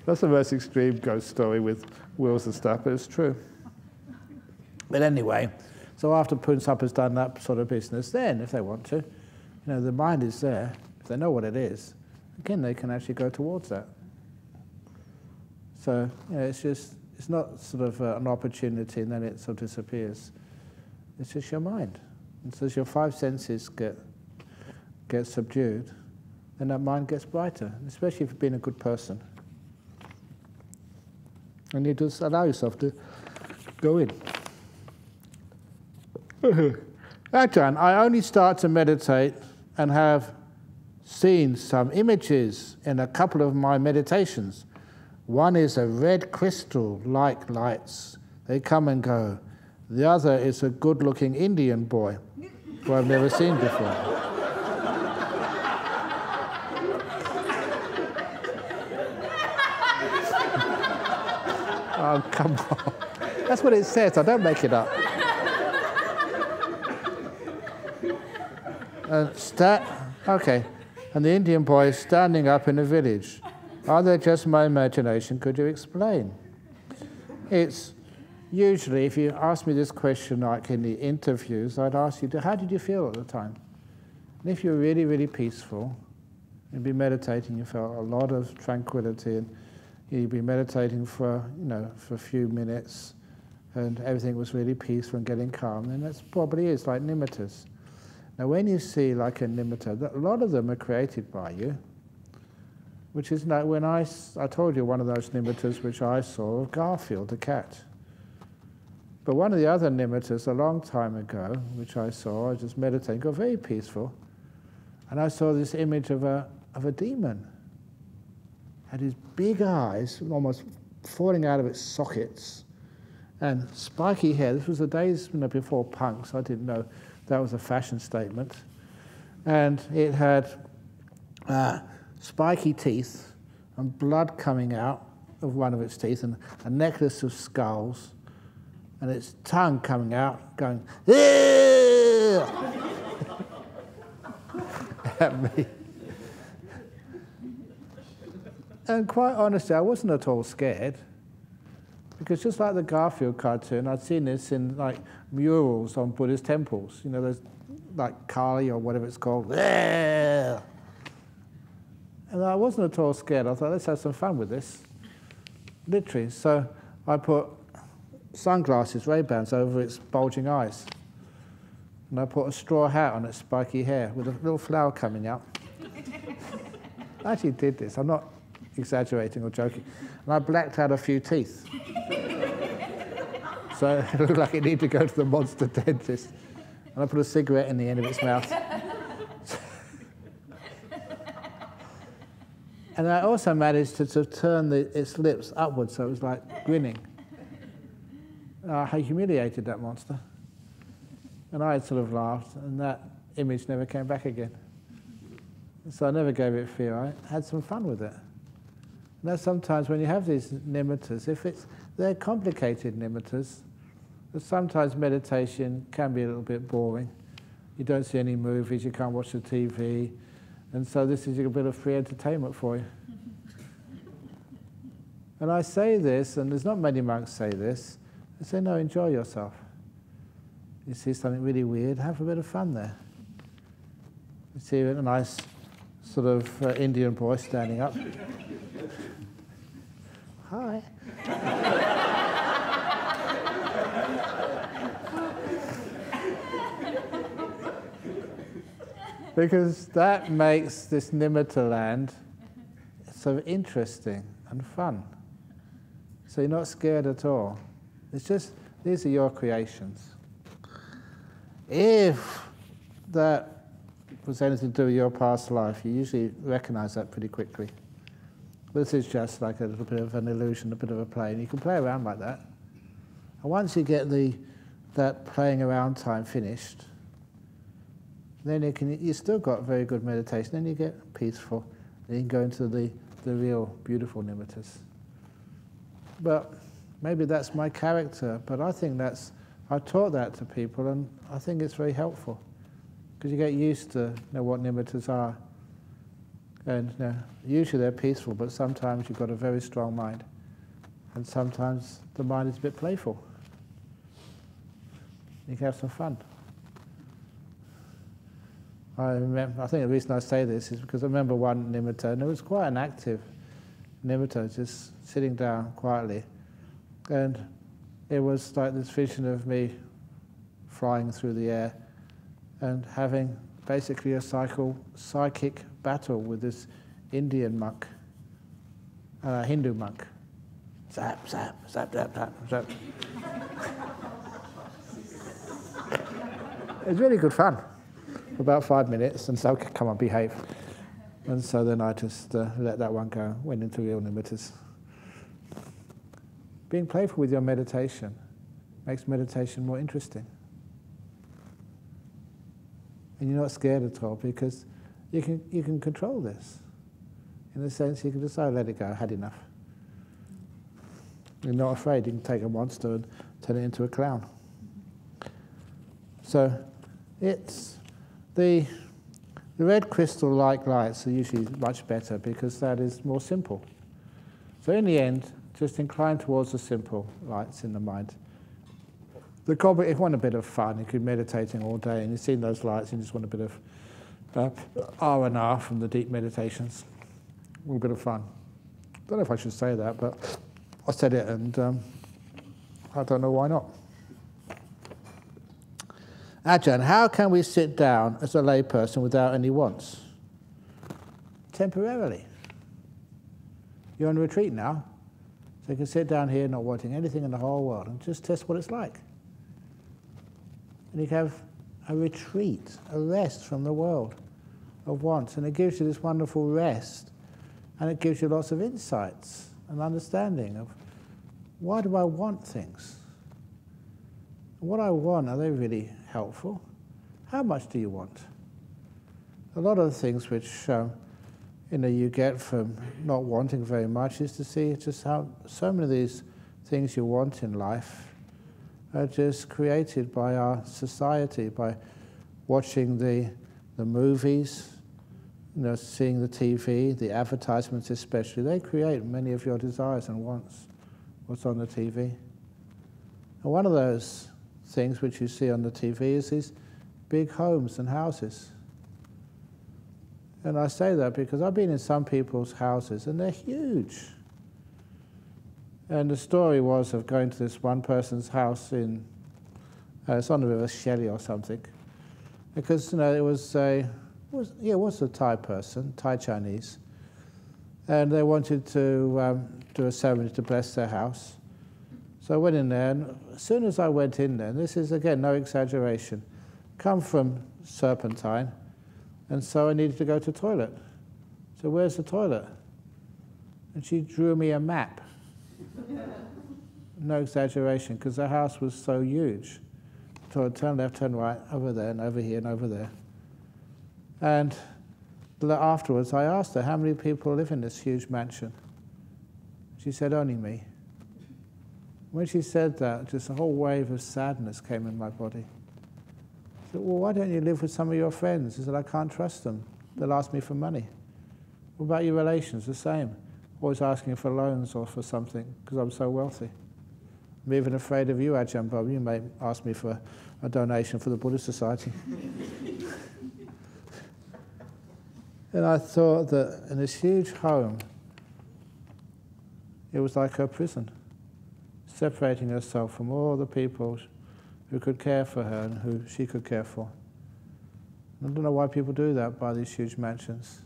That's the most extreme ghost story with wills and stuff, but it's true. But anyway, so after Punsap has done that sort of business, then if they want to, you know, the mind is there. If they know what it is, again, they can actually go towards that. So you know, it's just it's not sort of uh, an opportunity and then it sort of disappears. It's just your mind. And so as your five senses get get subdued, then that mind gets brighter, especially if you've been a good person. And you just allow yourself to go in. Ajahn, I only start to meditate and have seen some images in a couple of my meditations. One is a red crystal like lights, they come and go. The other is a good looking Indian boy who I've never seen before. Oh, come on. That's what it says, I don't make it up. and sta- okay, and the Indian boy is standing up in a village. Are they just my imagination? Could you explain? It's usually, if you ask me this question like in the interviews, I'd ask you, how did you feel at the time? And if you're really, really peaceful, you'd be meditating, you felt a lot of tranquility, and you'd be meditating for, you know, for a few minutes, and everything was really peaceful and getting calm, then that's probably is like nimittas. Now, when you see like a nimitta, a lot of them are created by you, which is like when I, I told you one of those nimittas which I saw of Garfield, the cat. But one of the other nimittas a long time ago, which I saw, I just meditating, got very peaceful, and I saw this image of a, of a demon. Had his big eyes almost falling out of its sockets, and spiky hair. This was the days you know, before punks. I didn't know that was a fashion statement. And it had uh, spiky teeth and blood coming out of one of its teeth and a necklace of skulls and its tongue coming out going at me. And quite honestly, I wasn't at all scared. Because just like the Garfield cartoon, I'd seen this in like murals on Buddhist temples. You know, there's like Kali or whatever it's called. And I wasn't at all scared. I thought, let's have some fun with this. Literally. So I put sunglasses, Ray-Bans, over its bulging eyes. And I put a straw hat on its spiky hair with a little flower coming out. I actually did this. I'm not exaggerating or joking. And I blacked out a few teeth. so it looked like it needed to go to the monster dentist. And I put a cigarette in the end of its mouth. and I also managed to, to turn the, its lips upwards so it was like grinning. I humiliated that monster. And I had sort of laughed, and that image never came back again. So I never gave it fear. I had some fun with it. That's sometimes when you have these nimittas, if it's, they're complicated nimittas, sometimes meditation can be a little bit boring. You don't see any movies, you can't watch the TV, and so this is a bit of free entertainment for you. and I say this, and there's not many monks say this, they say, no, enjoy yourself. You see something really weird, have a bit of fun there. You see a nice sort of uh, Indian boy standing up. Hi. because that makes this Nimitta land of interesting and fun. So you're not scared at all. It's just, these are your creations. If that was anything to do with your past life, you usually recognize that pretty quickly. This is just like a little bit of an illusion, a bit of a play, and you can play around like that. And once you get the, that playing around time finished, then you can, you still got very good meditation, then you get peaceful, and you can go into the, the real beautiful nimittas. But maybe that's my character, but I think that's, I've taught that to people, and I think it's very helpful, because you get used to you know, what nimittas are. And you know, usually they're peaceful, but sometimes you've got a very strong mind. And sometimes the mind is a bit playful. You can have some fun. I, remember, I think the reason I say this is because I remember one nimitta, and it was quite an active nimitta, just sitting down quietly. And it was like this vision of me flying through the air and having basically a cycle, psychic battle with this Indian monk, uh, Hindu monk. Zap, zap, zap, zap, zap, zap. it was really good fun for about five minutes, and so, come on, behave. And so then I just uh, let that one go, went into real nimittas. Being playful with your meditation makes meditation more interesting. And you're not scared at all because you can, you can control this. In a sense, you can decide, let it go, I had enough. You're not afraid, you can take a monster and turn it into a clown. So it's the The red crystal-like lights are usually much better because that is more simple. So in the end, just incline towards the simple lights in the mind. The if you want a bit of fun, you could be meditating all day and you've seen those lights and you just want a bit of uh, R and R from the deep meditations. A little bit of fun. I don't know if I should say that, but I said it and um, I don't know why not. Ajahn, how can we sit down as a layperson without any wants? Temporarily. You're on retreat now, so you can sit down here not wanting anything in the whole world and just test what it's like. And you have a retreat, a rest from the world of wants, and it gives you this wonderful rest, and it gives you lots of insights and understanding of why do I want things? What I want, are they really helpful? How much do you want? A lot of the things which um, you know you get from not wanting very much is to see just how so many of these things you want in life are just created by our society, by watching the, the movies, you know, seeing the TV, the advertisements especially. They create many of your desires and wants, what's on the TV. And one of those things which you see on the TV is these big homes and houses. And I say that because I've been in some people's houses and they're huge. And the story was of going to this one person's house in, uh, it's on the River Shelley or something, because you know it was a, was, yeah, it was a Thai person, Thai Chinese, and they wanted to um, do a ceremony to bless their house. So I went in there, and as soon as I went in there, this is again no exaggeration, come from Serpentine, and so I needed to go to toilet. So where's the toilet? And she drew me a map. No exaggeration, because the house was so huge. So I turn left, turn right, over there, and over here, and over there. And afterwards, I asked her, how many people live in this huge mansion? She said, only me. When she said that, just a whole wave of sadness came in my body. I said, well, why don't you live with some of your friends? She said, I can't trust them. They'll ask me for money. What about your relations? The same. Always asking for loans or for something because I'm so wealthy. I'm even afraid of you, Ajahn Bob. You may ask me for a donation for the Buddhist Society. and I thought that in this huge home, it was like her prison separating herself from all the people who could care for her and who she could care for. I don't know why people do that by these huge mansions.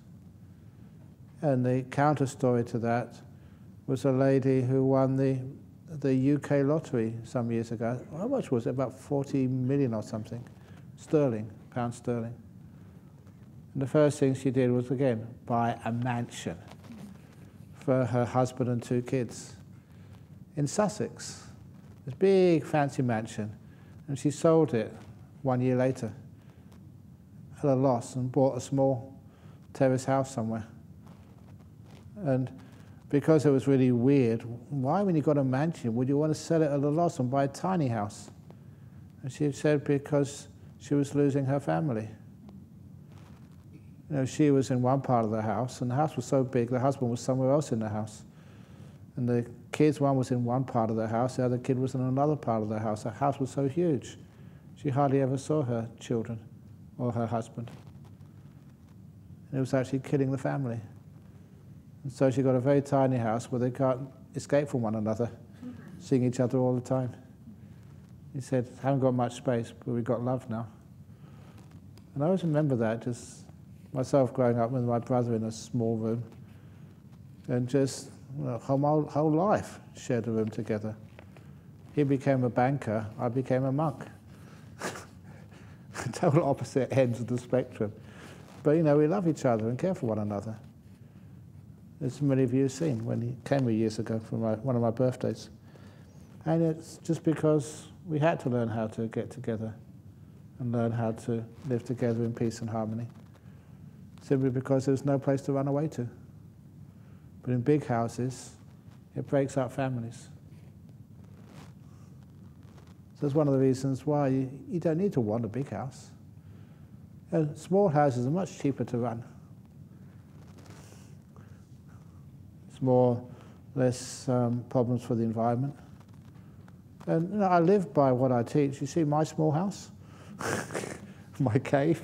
And the counter story to that was a lady who won the, the UK lottery some years ago. How much was it? About 40 million or something, sterling, pound sterling. And the first thing she did was, again, buy a mansion for her husband and two kids in Sussex, this big fancy mansion, and she sold it one year later at a loss and bought a small terrace house somewhere. And because it was really weird, why, when you got a mansion, would you want to sell it at a loss and buy a tiny house? And she said because she was losing her family. You know, she was in one part of the house, and the house was so big, the husband was somewhere else in the house. And the kids, one was in one part of the house, the other kid was in another part of the house. The house was so huge, she hardly ever saw her children or her husband. And it was actually killing the family. So she got a very tiny house where they can't escape from one another, seeing each other all the time. He said, haven't got much space, but we've got love now. And I always remember that, just myself growing up with my brother in a small room, and just well, whole, whole life shared a room together. He became a banker, I became a monk. Total opposite ends of the spectrum. But you know, we love each other and care for one another. As many of you have seen when he came here years ago for my, one of my birthdays. And it's just because we had to learn how to get together and learn how to live together in peace and harmony. Simply because there was no place to run away to. But in big houses, it breaks up families. So that's one of the reasons why you, you don't need to want a big house. And small houses are much cheaper to run. It's more, less um, problems for the environment. And you know, I live by what I teach. You see my small house, my cave.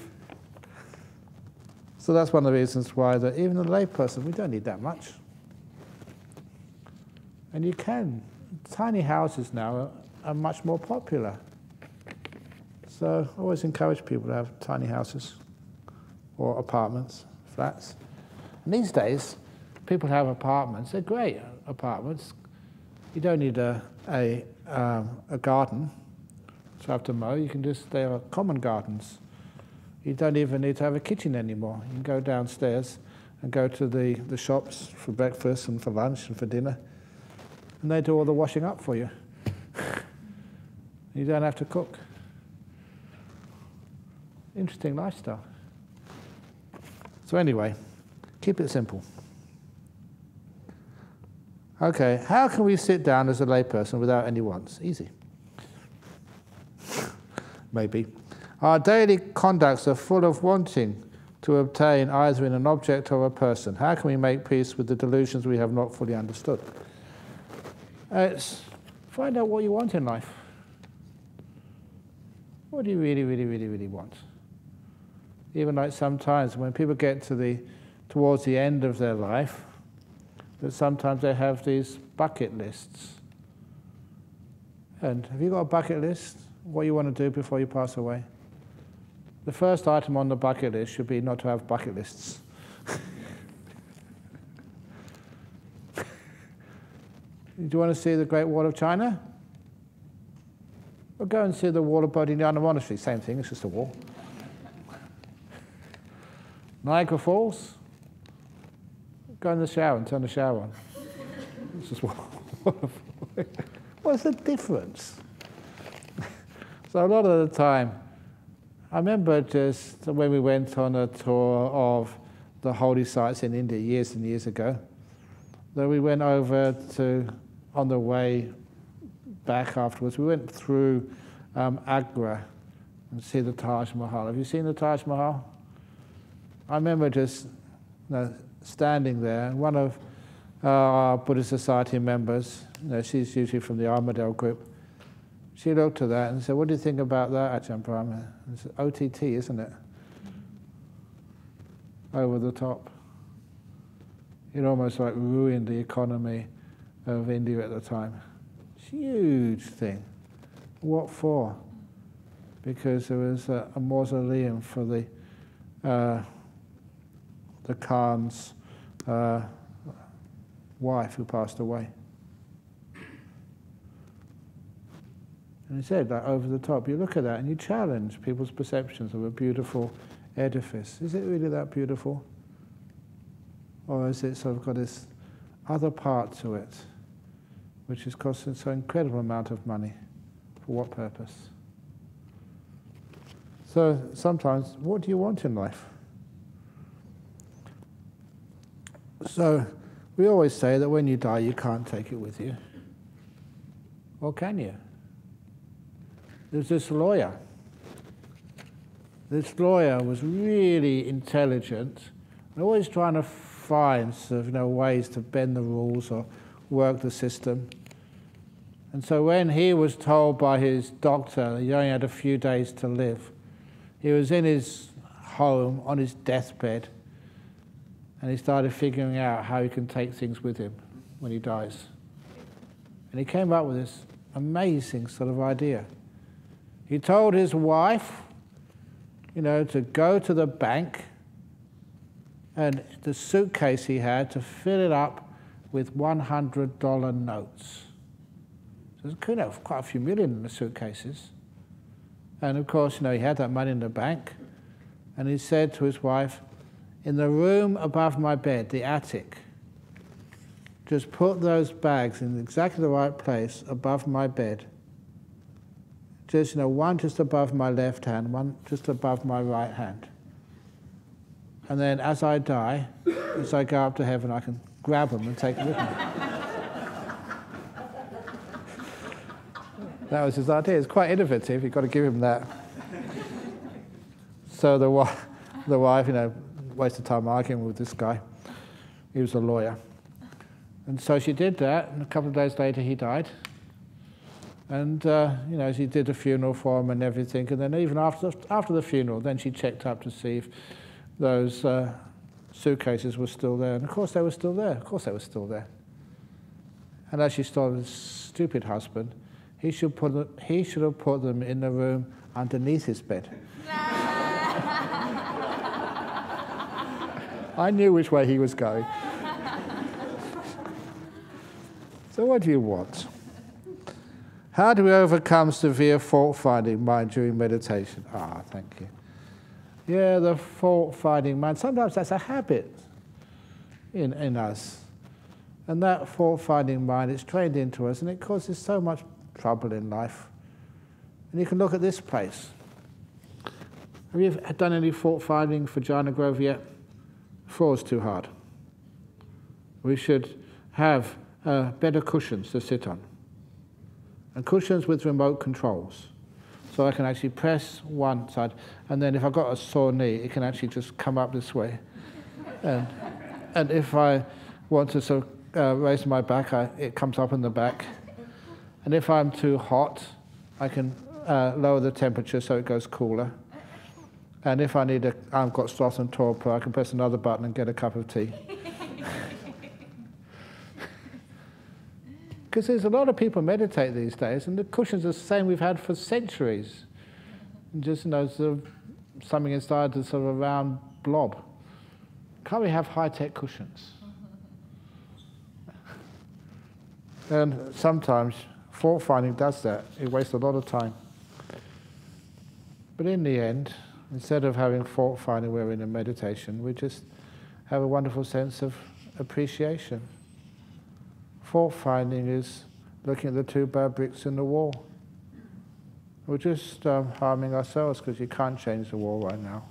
So that's one of the reasons why that even a layperson, we don't need that much. And you can. Tiny houses now are, are much more popular. So I always encourage people to have tiny houses or apartments, flats. And these days, people have apartments. They're great apartments. You don't need a, a, um, a garden to have to mow. You can just, they are common gardens. You don't even need to have a kitchen anymore. You can go downstairs and go to the, the shops for breakfast and for lunch and for dinner. And they do all the washing up for you. you don't have to cook. Interesting lifestyle. So, anyway, keep it simple. Okay, how can we sit down as a layperson without any wants? Easy. Maybe. Our daily conducts are full of wanting to obtain either in an object or a person. How can we make peace with the delusions we have not fully understood? It's find out what you want in life. What do you really, really, really, really want? Even like sometimes when people get to the towards the end of their life, that sometimes they have these bucket lists. And have you got a bucket list? What you want to do before you pass away? The first item on the bucket list should be not to have bucket lists. do you want to see the Great Wall of China? Well, go and see the wall of Bodhinyana Monastery. Same thing, it's just a wall. Niagara Falls? Go in the shower and turn the shower on. What's the difference? so a lot of the time, I remember just when we went on a tour of the holy sites in India years and years ago, that we went over to, on the way back afterwards, we went through um, Agra and see the Taj Mahal. Have you seen the Taj Mahal? I remember just you know, standing there, and one of our Buddhist Society members, you know, she's usually from the Armadale group, she looked at that and said, What do you think about that, Ajahn Brahm? Said, OTT, isn't it? Over the top. It almost like ruined the economy of India at the time. Huge thing. What for? Because there was a, a mausoleum for the uh, the Khan's uh, wife who passed away. And he said, like over the top, you look at that and you challenge people's perceptions of a beautiful edifice. Is it really that beautiful? Or is it sort of got this other part to it, which is costing so incredible amount of money? For what purpose? So sometimes, what do you want in life? So we always say that when you die, you can't take it with you. Or can you? There's this lawyer. This lawyer was really intelligent, always trying to find sort of, you know, ways to bend the rules or work the system. And so when he was told by his doctor that he only had a few days to live, he was in his home on his deathbed and he started figuring out how he can take things with him when he dies. And he came up with this amazing sort of idea. He told his wife, you know, to go to the bank and the suitcase he had to fill it up with $100 notes. So there's you know, quite a few million in the suitcases. And of course, you know, he had that money in the bank. And he said to his wife, in the room above my bed, the attic, just put those bags in exactly the right place above my bed. Just, you know, one just above my left hand, one just above my right hand. And then as I die, as I go up to heaven, I can grab them and take them with me. that was his idea. It's quite innovative. You've got to give him that. So the, the wife, you know, wasted time arguing with this guy. He was a lawyer. And so she did that, and a couple of days later he died. And, uh, you know, she did a funeral for him and everything. And then even after, after the funeral, then she checked up to see if those uh, suitcases were still there. And of course they were still there. Of course they were still there. And as she told his stupid husband, he should, put them, he should have put them in the room underneath his bed. I knew which way he was going. so, what do you want? How do we overcome severe fault finding mind during meditation? Ah, thank you. Yeah, the fault finding mind. Sometimes that's a habit in, in us. And that fault finding mind is trained into us and it causes so much trouble in life. And you can look at this place. Have you done any fault finding for Jhana Grove yet? Is too hard. We should have uh, better cushions to sit on. And cushions with remote controls. So I can actually press one side, and then if I've got a sore knee, it can actually just come up this way. and, and if I want to sort of uh, raise my back, I, it comes up in the back. And if I'm too hot, I can uh, lower the temperature so it goes cooler. And if I need a, I've got sloth and torpor, I can press another button and get a cup of tea. Because there's a lot of people meditate these days, and the cushions are the same we've had for centuries. And just, you know, sort of something inside the sort of a round blob. Can't we have high-tech cushions? and sometimes fault finding does that. It wastes a lot of time. But in the end, instead of having fault finding, we're in a meditation, we just have a wonderful sense of appreciation. Fault finding is looking at the two bad bricks in the wall. We're just um, harming ourselves because you can't change the wall right now.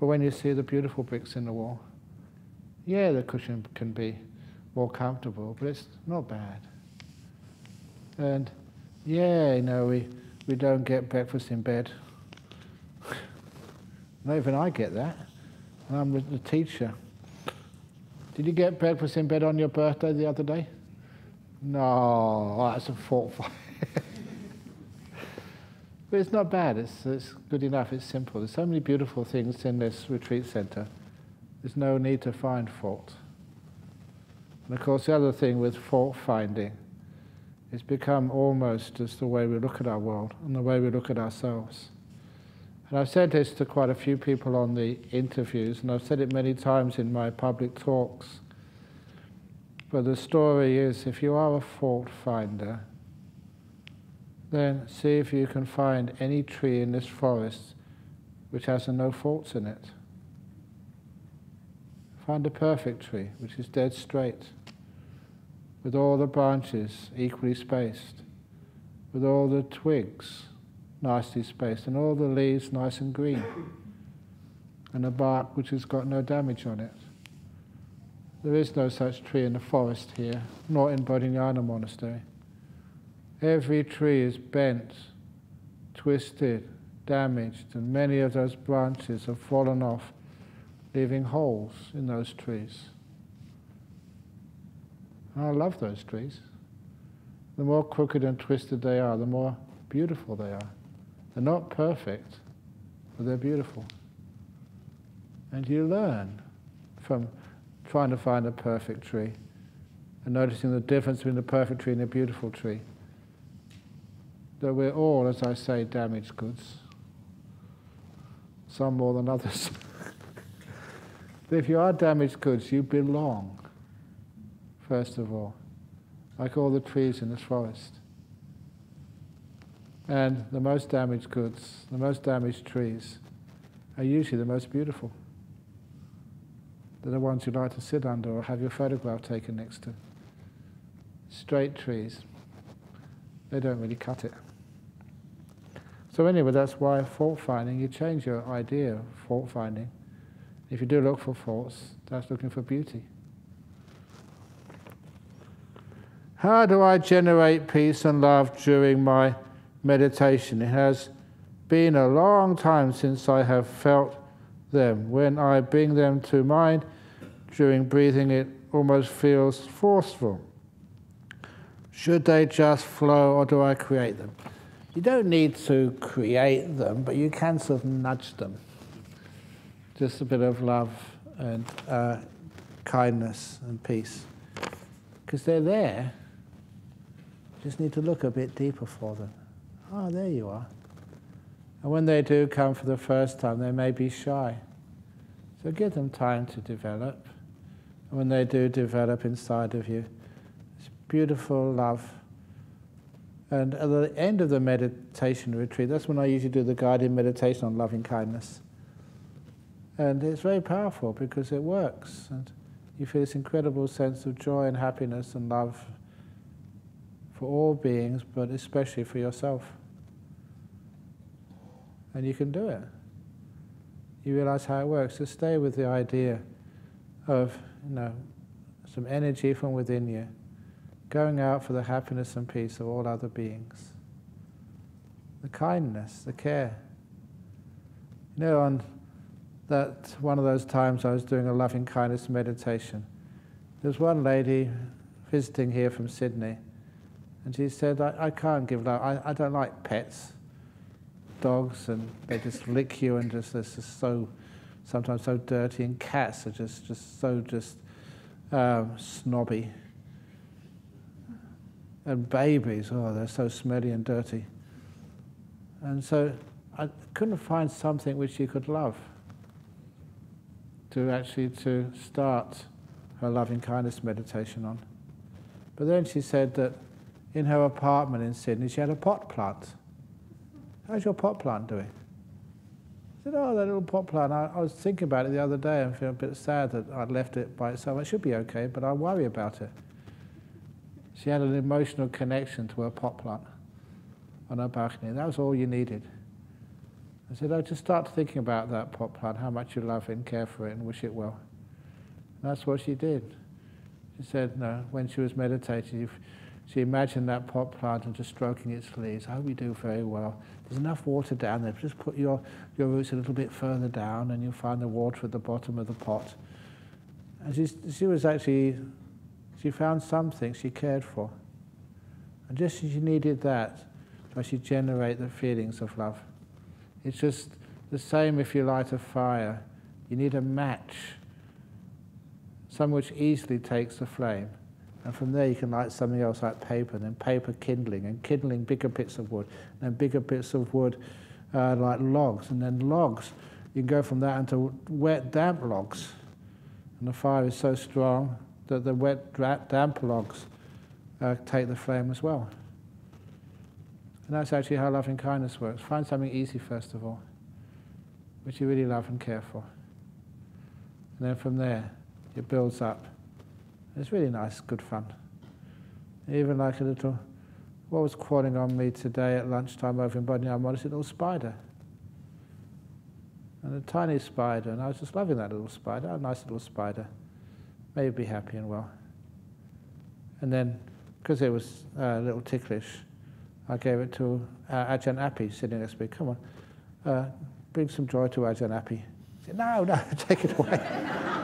But when you see the beautiful bricks in the wall, yeah, the cushion can be more comfortable, but it's not bad. And yeah, you know, we, we don't get breakfast in bed. Not even I get that. I'm the teacher. Did you get breakfast in bed on your birthday the other day? No, that's a fault. but it's not bad. It's, it's good enough. It's simple. There's so many beautiful things in this retreat center. There's no need to find fault. And of course, the other thing with fault finding, it's become almost just the way we look at our world and the way we look at ourselves. And I've said this to quite a few people on the interviews, and I've said it many times in my public talks. But the story is if you are a fault finder, then see if you can find any tree in this forest which has no faults in it. Find a perfect tree which is dead straight, with all the branches equally spaced, with all the twigs nicely spaced, and all the leaves nice and green, and a bark which has got no damage on it. There is no such tree in the forest here, nor in Bodhinyana Monastery. Every tree is bent, twisted, damaged, and many of those branches have fallen off, leaving holes in those trees. And I love those trees. The more crooked and twisted they are, the more beautiful they are. They're not perfect, but they're beautiful. And you learn from trying to find a perfect tree and noticing the difference between a perfect tree and a beautiful tree. That we're all, as I say, damaged goods. Some more than others. but if you are damaged goods, you belong, first of all, like all the trees in this forest. And the most damaged goods, the most damaged trees, are usually the most beautiful. They're the ones you like to sit under or have your photograph taken next to. Straight trees, they don't really cut it. So anyway, that's why fault finding, you change your idea of fault finding. If you do look for faults, that's looking for beauty. How do I generate peace and love during my meditation. It has been a long time since I have felt them. When I bring them to mind during breathing, it almost feels forceful. Should they just flow or do I create them? You don't need to create them, but you can sort of nudge them. Just a bit of love and uh, kindness and peace. Because they're there. Just need to look a bit deeper for them. Oh, there you are. And when they do come for the first time, they may be shy. So give them time to develop. And when they do develop inside of you, it's beautiful love. And at the end of the meditation retreat, that's when I usually do the guided meditation on loving kindness. And it's very powerful because it works. And you feel this incredible sense of joy and happiness and love for all beings, but especially for yourself. And you can do it. You realize how it works. So stay with the idea of, you know, some energy from within you, going out for the happiness and peace of all other beings. The kindness, the care. You know, on that one of those times I was doing a loving kindness meditation, there was one lady visiting here from Sydney, and she said, I, I can't give love, I, I don't like pets, dogs, and they just lick you and just, they're so, sometimes so dirty, and cats are just, just so just um, snobby. And babies, oh, they're so smelly and dirty. And so I couldn't find something which she could love to actually to start her loving kindness meditation on. But then she said that in her apartment in Sydney she had a pot plant. How's your pot plant doing? I said, oh, that little pot plant. I, I was thinking about it the other day and feeling a bit sad that I'd left it by itself. It should be okay, but I worry about it. She had an emotional connection to her pot plant on her balcony. That was all you needed. I said, oh, just start thinking about that pot plant, how much you love it and care for it and wish it well. And that's what she did. She said, no, when she was meditating, she imagined that pot plant and just stroking its leaves. I hope you do very well. There's enough water down there. Just put your, your roots a little bit further down and you'll find the water at the bottom of the pot. And she, she was actually, she found something she cared for. And just as she needed that, so she generate the feelings of love. It's just the same if you light a fire. You need a match, some which easily takes the flame. And from there you can light something else like paper, and then paper kindling, and kindling bigger bits of wood, and then bigger bits of wood uh, like logs, and then logs. You can go from that into wet, damp logs. And the fire is so strong that the wet, damp logs uh, take the flame as well. And that's actually how loving kindness works. Find something easy first of all, which you really love and care for. And then from there, it builds up. It's really nice, good fun. Even like a little, what was crawling on me today at lunchtime over in I noticed a little spider. And a tiny spider, and I was just loving that little spider, a nice little spider. May be happy and well. And then, because it was uh, a little ticklish, I gave it to uh, Ajahn Appi sitting next to me. Come on, uh, bring some joy to Ajahn Appi. He said, no, no, take it away.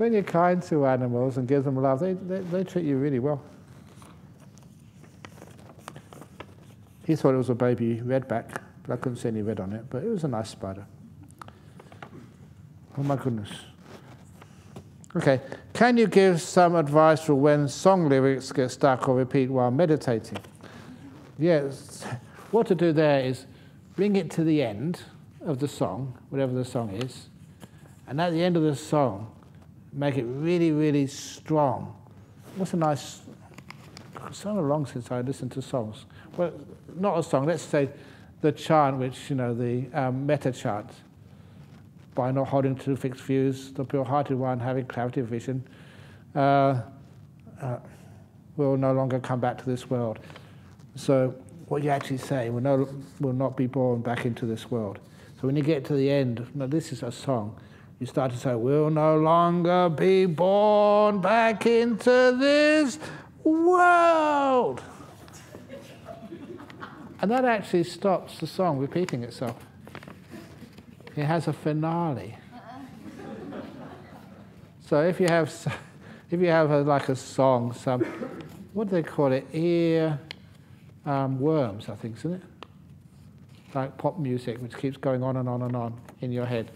When you're kind to animals and give them love, they, they, they treat you really well. He thought it was a baby redback, but I couldn't see any red on it, but it was a nice spider. Oh my goodness. Okay, can you give some advice for when song lyrics get stuck or repeat while meditating? Yes, what to do there is bring it to the end of the song, whatever the song is, and at the end of the song, make it really, really strong. What's a nice, so long since I listened to songs. Well, not a song, let's say the chant, which, you know, the um, metta chant by not holding to fixed views, the pure-hearted one having clarity of vision, uh, uh, will no longer come back to this world. So what you actually say will, no, will not be born back into this world. So when you get to the end, now this is a song, you start to say, We'll no longer be born back into this world. And that actually stops the song repeating itself. It has a finale. So if you have, if you have a, like a song, some, what do they call it? Ear um, worms, I think, isn't it? Like pop music, which keeps going on and on and on in your head.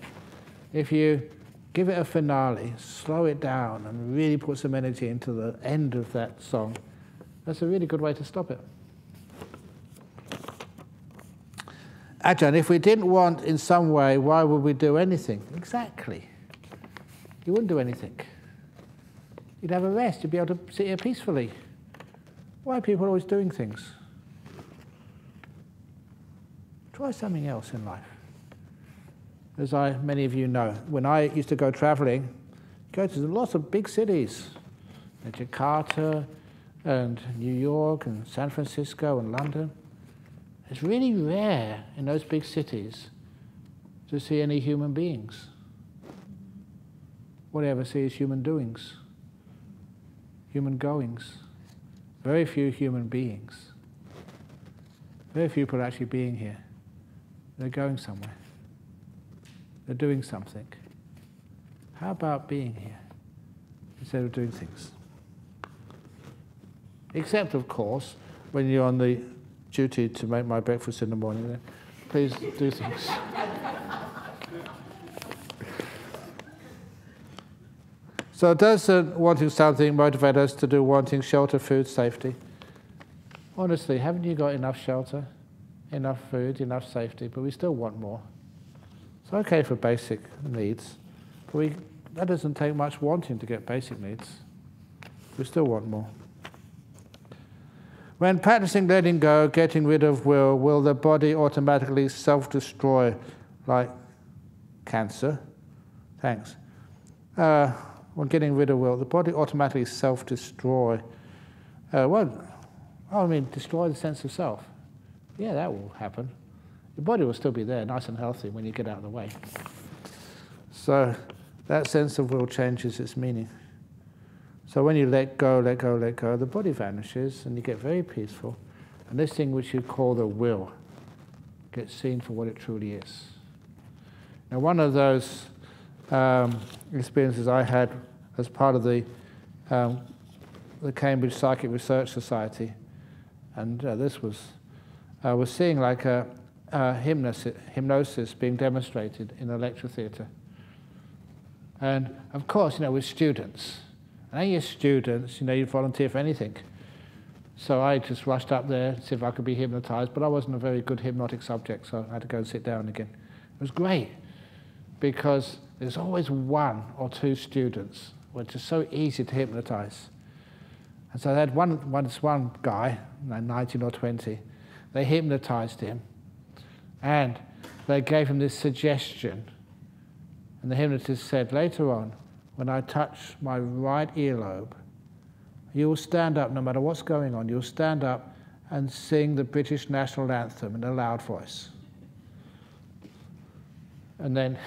If you give it a finale, slow it down, and really put some energy into the end of that song, that's a really good way to stop it. Ajahn, if we didn't want in some way, why would we do anything? Exactly. You wouldn't do anything. You'd have a rest, you'd be able to sit here peacefully. Why are people always doing things? Try something else in life. As I, many of you know, when I used to go traveling, go to lots of big cities, Jakarta and New York and San Francisco and London. It's really rare in those big cities to see any human beings. What I ever see is human doings, human goings. Very few human beings. Very few people actually being here. They're going somewhere. They're doing something. How about being here instead of doing things? Except, of course, when you're on the duty to make my breakfast in the morning, then please do things. so, does wanting something motivate us to do wanting shelter, food, safety? Honestly, haven't you got enough shelter, enough food, enough safety, but we still want more? Okay for basic needs, but we, that doesn't take much wanting to get basic needs. We still want more. When practicing letting go, getting rid of will, will the body automatically self destroy like cancer? Thanks. Uh, when getting rid of will, the body automatically self destroy. Uh, well, I mean, destroy the sense of self. Yeah, that will happen. Your body will still be there, nice and healthy, when you get out of the way. So that sense of will changes its meaning. So when you let go, let go, let go, the body vanishes and you get very peaceful. And this thing which you call the will gets seen for what it truly is. Now, one of those um, experiences I had as part of the, um, the Cambridge Psychic Research Society, and uh, this was, uh, was seeing like a, Uh, hypnosis, hypnosis being demonstrated in a lecture theatre. And of course, you know, with students, and you're students, you know, you volunteer for anything. So I just rushed up there to see if I could be hypnotized, but I wasn't a very good hypnotic subject, so I had to go and sit down again. It was great because there's always one or two students which is so easy to hypnotize. And so they had one, this one guy, 19 or 20, they hypnotized him and they gave him this suggestion. And the hypnotist said, later on, when I touch my right earlobe, you will stand up no matter what's going on. You'll stand up and sing the British national anthem in a loud voice. And then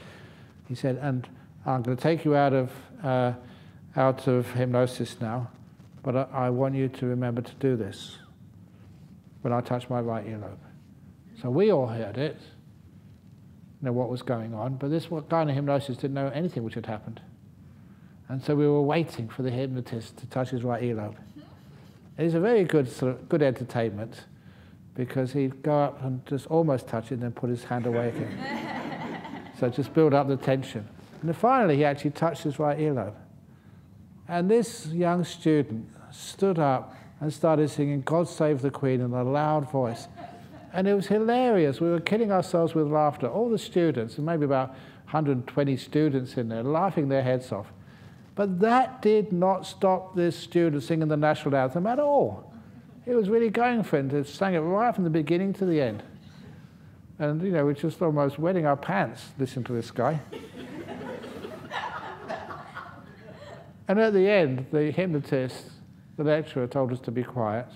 he said, and I'm going to take you out of, uh, out of hypnosis now, but I, I want you to remember to do this when I touch my right earlobe. So we all heard it, know what was going on, but this guy in the hypnosis didn't know anything which had happened. And so we were waiting for the hypnotist to touch his right earlobe. It was a very good sort of good entertainment because he'd go up and just almost touch it and then put his hand away again. so just build up the tension. And then finally he actually touched his right earlobe. And this young student stood up and started singing God Save the Queen in a loud voice. And it was hilarious. We were killing ourselves with laughter. All the students, and maybe about 120 students in there, laughing their heads off. But that did not stop this student singing the national anthem at all. He was really going for it. He sang it right from the beginning to the end. And, you know, we're just almost wetting our pants listening to this guy. and at the end, the hypnotist, the lecturer, told us to be quiet.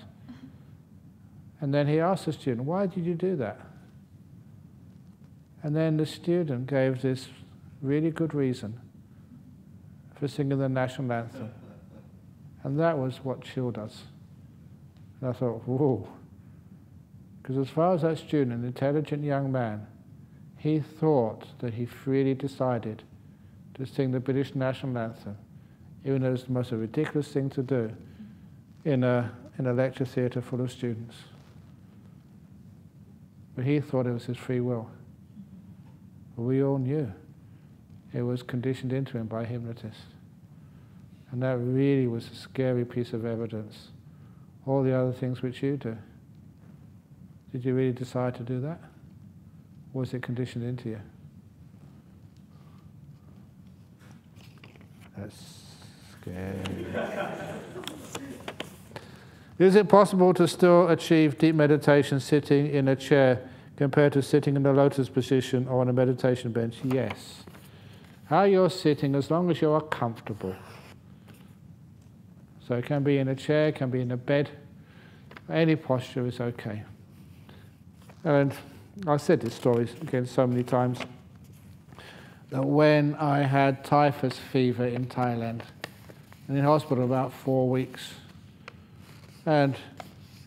And then he asked the student, Why did you do that? And then the student gave this really good reason for singing the national anthem. And that was what chilled us. And I thought, whoa, Because as far as that student, an intelligent young man, he thought that he freely decided to sing the British national anthem, even though it's the most ridiculous thing to do in a, in a lecture theatre full of students. But he thought it was his free will. We all knew it was conditioned into him by hypnotists. And that really was a scary piece of evidence. All the other things which you do. Did you really decide to do that? Or was it conditioned into you? That's scary. Is it possible to still achieve deep meditation sitting in a chair compared to sitting in the lotus position or on a meditation bench? Yes. How you're sitting, as long as you are comfortable. So it can be in a chair, can be in a bed, any posture is okay. And I've said this story again so many times that when I had typhus fever in Thailand, and in hospital about four weeks, and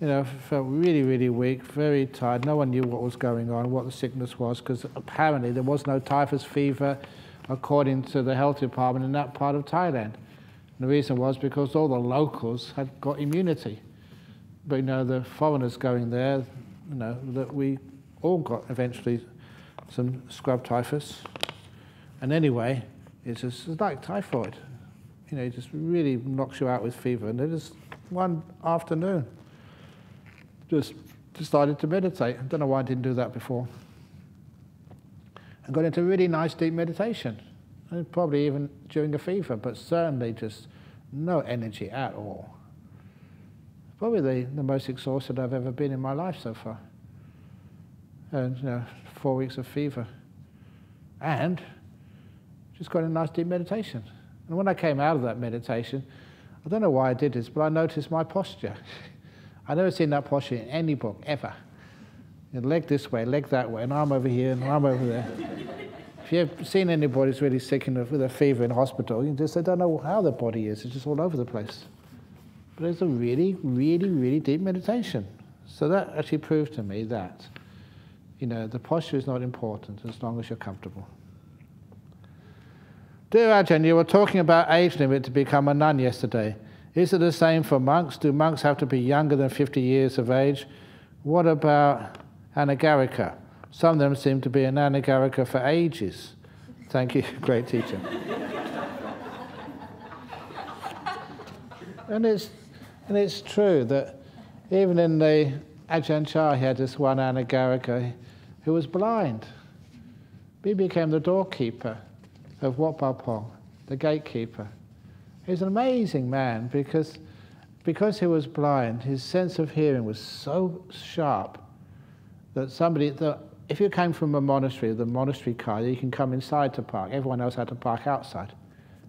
you know, felt really, really weak, very tired. No one knew what was going on, what the sickness was, because apparently there was no typhus fever, according to the health department in that part of Thailand. And the reason was because all the locals had got immunity. But you know, the foreigners going there, you know, that we all got eventually some scrub typhus. And anyway, it's just like typhoid. You know, just really knocks you out with fever. And then just one afternoon, just decided to meditate. I don't know why I didn't do that before. And got into really nice deep meditation and probably even during a fever, but certainly just no energy at all. Probably the, the most exhausted I've ever been in my life so far. And you know, four weeks of fever. And just got a nice deep meditation. And when I came out of that meditation, I don't know why I did this, but I noticed my posture. I've never seen that posture in any book, ever. You know, leg this way, leg that way, an arm over here, and arm over there. If you've seen anybody who's really sick a, with a fever in hospital, you just they don't know how their body is. It's just all over the place. But it's a really, really, really deep meditation. So that actually proved to me that, you know, the posture is not important as long as you're comfortable. Dear Ajahn, you were talking about age limit to become a nun yesterday. Is it the same for monks? Do monks have to be younger than 50 years of age? What about anagarika? Some of them seem to be an anagarika for ages. Thank you, great teacher. and it's and it's true that even in the Ajahn Chah, he had this one anagarika who was blind. He became the doorkeeper of Wat Pong, the gatekeeper. He was an amazing man because, because he was blind, his sense of hearing was so sharp that somebody, that if you came from a monastery, the monastery car, you can come inside to park. Everyone else had to park outside.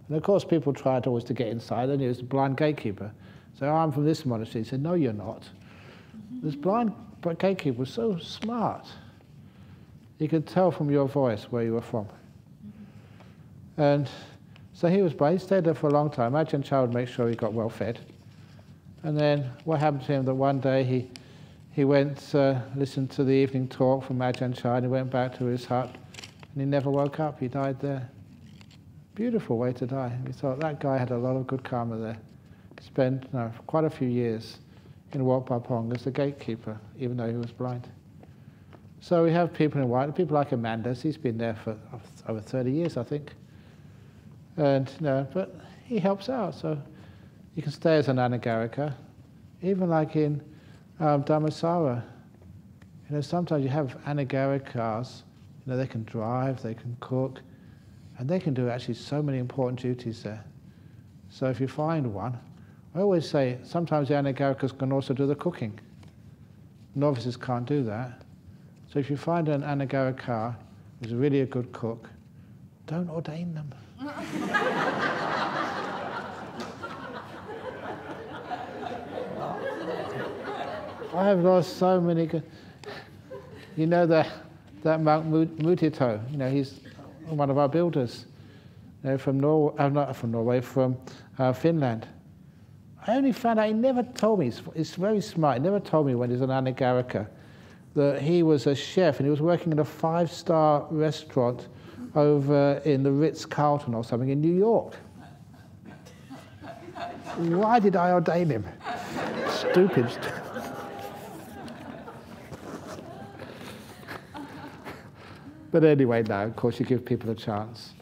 And of course, people tried always to get inside, and he was the blind gatekeeper. So oh, I'm from this monastery. He said, No, you're not. This blind gatekeeper was so smart. He could tell from your voice where you were from. And so he was blind. He stayed there for a long time. Ajahn Chah would make sure he got well fed. And then what happened to him that one day he he went, uh, listened to the evening talk from Ajahn Chah, and he went back to his hut, and he never woke up. He died there. Beautiful way to die. We thought that guy had a lot of good karma there. He spent no, quite a few years in Wat Pong as the gatekeeper, even though he was blind. So we have people in white, people like Amanda's. He's been there for over 30 years, I think. And no, but he helps out. So you can stay as an anagarika, even like in um, Dhammasara. You know, sometimes you have anagarikas, you know, they can drive, they can cook, and they can do actually so many important duties there. So if you find one, I always say sometimes the anagarikas can also do the cooking. Novices can't do that. So if you find an anagarika who's really a good cook, don't ordain them. I have lost so many. Good, you know that that monk Mutito. You know he's one of our builders. You know, from Norway, uh, not from Norway, from uh, Finland. I only found out he never told me. He's, very smart. He never told me when he's an anagarika that he was a chef and he was working in a five star restaurant over in the Ritz Carlton or something in New York. Why did I ordain him? Stupid. but anyway, now, of course, you give people a chance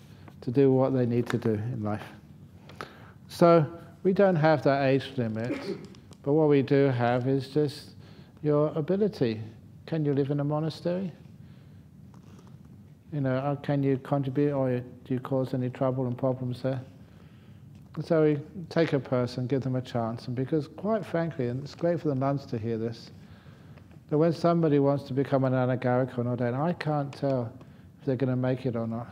to do what they need to do in life. So we don't have that age limit, but what we do have is just your ability. Can you live in a monastery? You know, uh, can you contribute or do you cause any trouble and problems there? So we take a person, give them a chance, and because, quite frankly, and it's great for the nuns to hear this, that when somebody wants to become an anagarika or not, ordained, I can't tell if they're going to make it or not.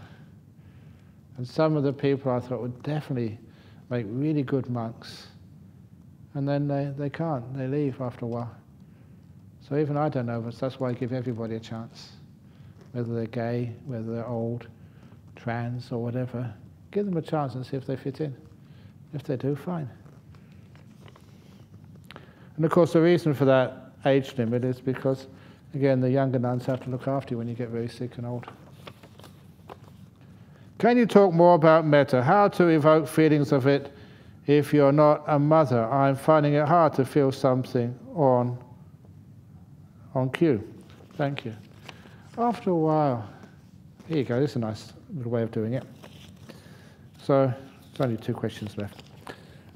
And some of the people I thought would definitely make really good monks, and then they, they can't, they leave after a while. So even I don't know, but that's why I give everybody a chance, whether they're gay, whether they're old, trans, or whatever. Give them a chance and see if they fit in. If they do, fine. And of course, the reason for that age limit is because, again, the younger nuns have to look after you when you get very sick and old. Can you talk more about metta? How to evoke feelings of it if you're not a mother? I'm finding it hard to feel something on, on cue. Thank you. After a while, here you go, this is a nice little way of doing it. So, there's only two questions left.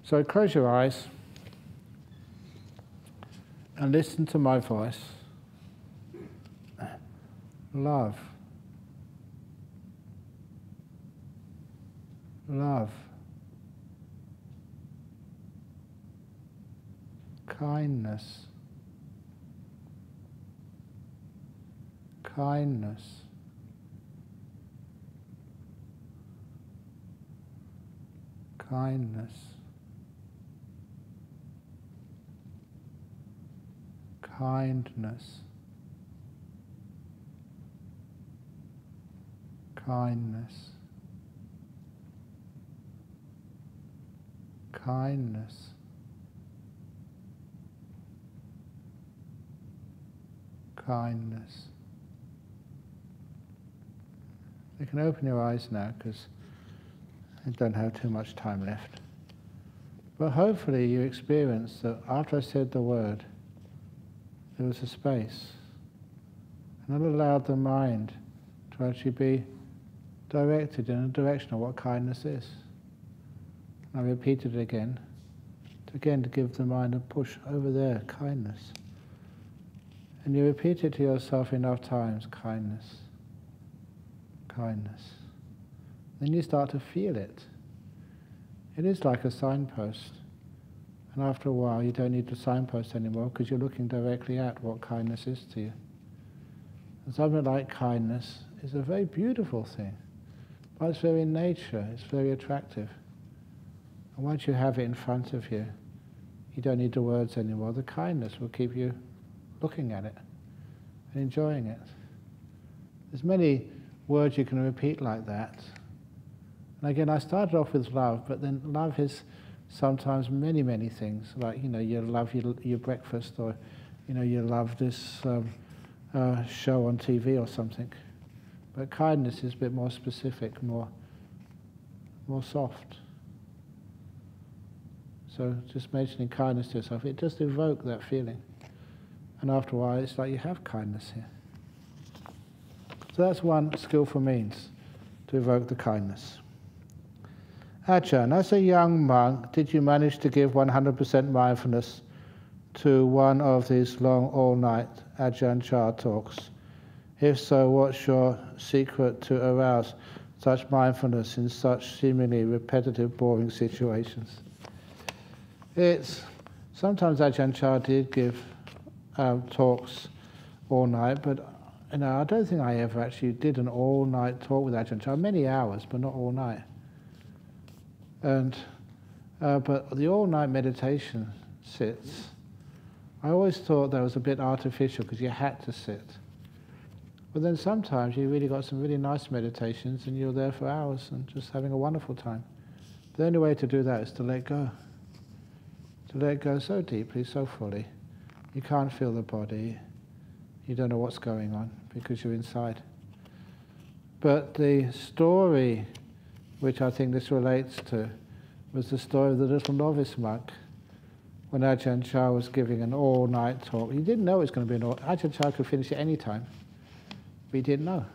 So close your eyes and listen to my voice. Love. Love. Kindness. Kindness. Kindness. kindness, kindness, kindness, kindness. You can open your eyes now because I don't have too much time left. But hopefully you experience that after I said the word, there was a space. And that allowed the mind to actually be directed in a direction of what kindness is. I repeated it again, again to give the mind a push over there, kindness. And you repeat it to yourself enough times, kindness, kindness. Then you start to feel it. It is like a signpost. And after a while, you don't need the signpost anymore because you're looking directly at what kindness is to you. And something like kindness is a very beautiful thing. By its very in nature, it's very attractive. And once you have it in front of you, you don't need the words anymore. The kindness will keep you looking at it and enjoying it. There's many words you can repeat like that. And again, I started off with love, but then love is sometimes many, many things. Like, you know, you love your, your breakfast or, you know, you love this um, uh, show on TV or something. But kindness is a bit more specific, more, more soft. So just mentioning kindness to yourself, it just evoke that feeling. And after a while, it's like you have kindness here. So that's one skillful means to evoke the kindness. Ajahn, as a young monk, did you manage to give 100% mindfulness to one of these long all-night Ajahn Chah talks? If so, what's your secret to arouse such mindfulness in such seemingly repetitive, boring situations? It's sometimes Ajahn Chah did give um, talks all night, but know, I don't think I ever actually did an all-night talk with Ajahn Chah. Many hours, but not all night. And, uh, but the all-night meditation sits, I always thought that was a bit artificial because you had to sit. But then sometimes you really got some really nice meditations and you're there for hours and just having a wonderful time. The only way to do that is to let go. To let go so deeply, so fully. You can't feel the body. You don't know what's going on because you're inside. But the story, which I think this relates to, was the story of the little novice monk when Ajahn Chah was giving an all-night talk. He didn't know it was going to be an all. Ajahn Chah could finish at any time, but he didn't know.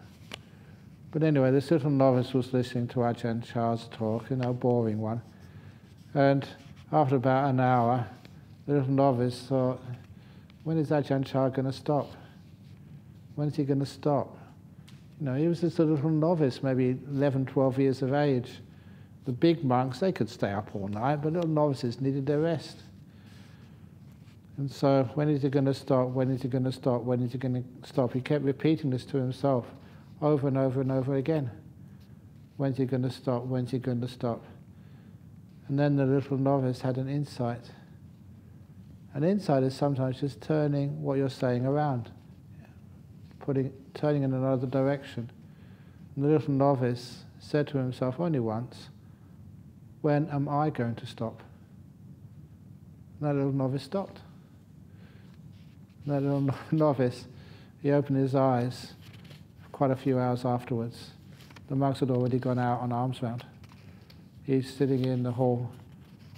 But anyway, this little novice was listening to Ajahn Chah's talk, you know, boring one. And after about an hour, the little novice thought, when is Ajahn Chah going to stop? When is he going to stop? You know, he was just a little novice, maybe 11, 12 years of age. The big monks, they could stay up all night, but little novices needed their rest. And so, when is he going to stop? When is he going to stop? When is he going to stop? He kept repeating this to himself over and over and over again. When's he going to stop? When's he going to stop? And then the little novice had an insight. An insight is sometimes just turning what you're saying around, putting, turning in another direction. And the little novice said to himself only once, When am I going to stop? And that little novice stopped. And that little novice, he opened his eyes quite a few hours afterwards. The monks had already gone out on alms round. He's sitting in the hall.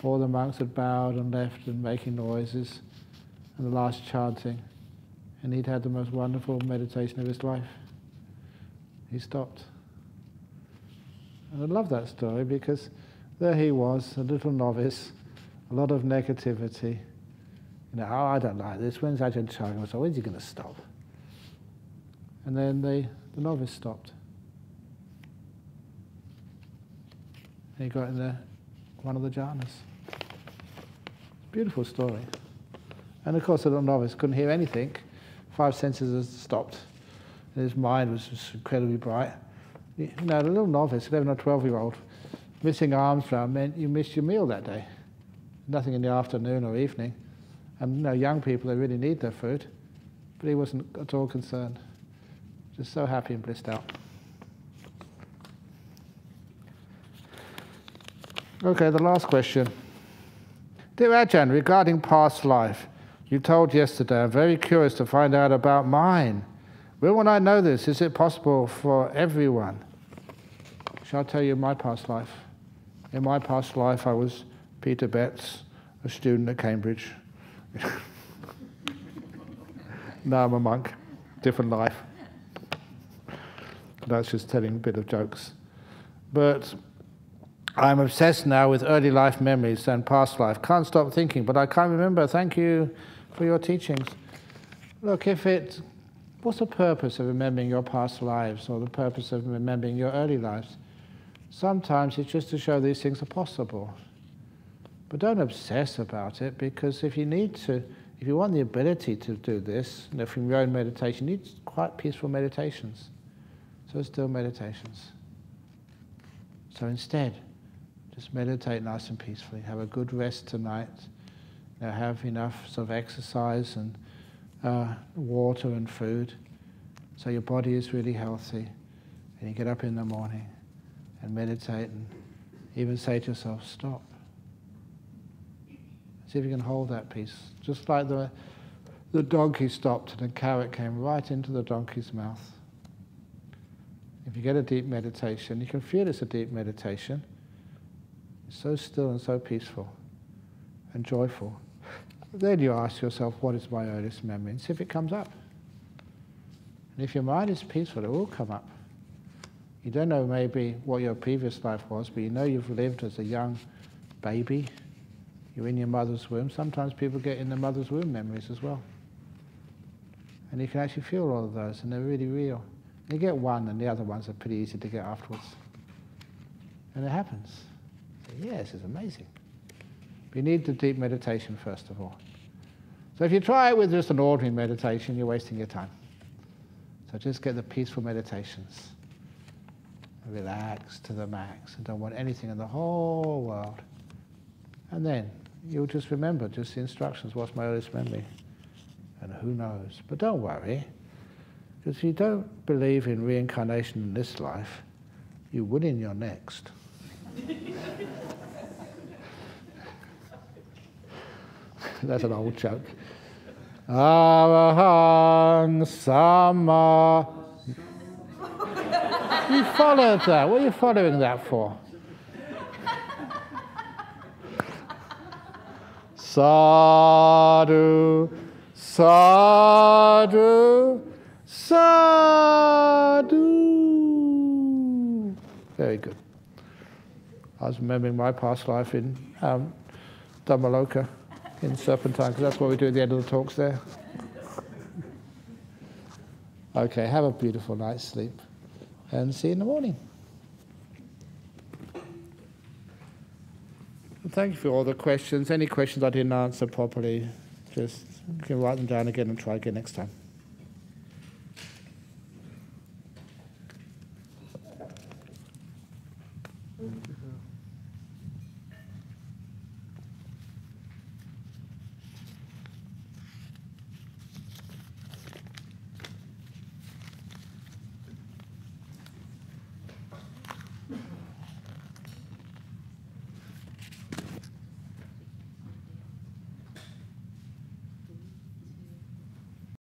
All the monks had bowed and left and making noises, and the last chanting. And he'd had the most wonderful meditation of his life. He stopped. And I love that story because there he was, a little novice, a lot of negativity. You know, oh, I don't like this. When's Ajahn Chah? So when's he going to stop? And then the, novice stopped. And he got in the, one of the jhanas. Beautiful story. And of course, the little novice couldn't hear anything. Five senses had stopped. And his mind was just incredibly bright. You know, the little novice, 11 or 12 year old, missing alms round meant you missed your meal that day. Nothing in the afternoon or evening. And you know, young people, they really need their food. But he wasn't at all concerned. Just so happy and blissed out. Okay, the last question. Dear Ajahn, regarding past life, you told yesterday, I'm very curious to find out about mine. When will I know this? Is it possible for everyone? Shall I tell you my past life? In my past life, I was Peter Betts, a student at Cambridge. now I'm a monk, different life. That's just telling a bit of jokes. But I'm obsessed now with early life memories and past life. Can't stop thinking, but I can't remember. Thank you for your teachings. Look, if it, what's the purpose of remembering your past lives or the purpose of remembering your early lives? Sometimes it's just to show these things are possible. But don't obsess about it because if you need to, if you want the ability to do this, you know, from your own meditation, you need quite peaceful meditations. So still meditations. So instead, just meditate nice and peacefully. Have a good rest tonight. You know, have enough sort of exercise and uh, water and food so your body is really healthy. And you get up in the morning and meditate and even say to yourself, stop. See if you can hold that peace. Just like the, the donkey stopped and a carrot came right into the donkey's mouth. If you get a deep meditation, you can feel it's a deep meditation. It's so still and so peaceful and joyful. Then you ask yourself, what is my earliest memory? And see if it comes up. And if your mind is peaceful, it will come up. You don't know maybe what your previous life was, but you know you've lived as a young baby. You're in your mother's womb. Sometimes people get in the mother's womb memories as well. And you can actually feel all of those, and they're really real. You get one, and the other ones are pretty easy to get afterwards. And it happens. Yes, it's amazing. You need the deep meditation first of all. So if you try it with just an ordinary meditation, you're wasting your time. So just get the peaceful meditations. Relax to the max and don't want anything in the whole world. And then you'll just remember just the instructions, what's my earliest memory? And who knows? But don't worry, because if you don't believe in reincarnation in this life, you will in your next. That's an old joke. Arahang Sama. you followed that. What are you following that for? Sadhu, sadhu, sadhu. Very good. I was remembering my past life in um, Dhammaloka in Serpentine, because that's what we do at the end of the talks there. Okay, have a beautiful night's sleep and see you in the morning. Thank you for all the questions. Any questions I didn't answer properly, just you can write them down again and try again next time.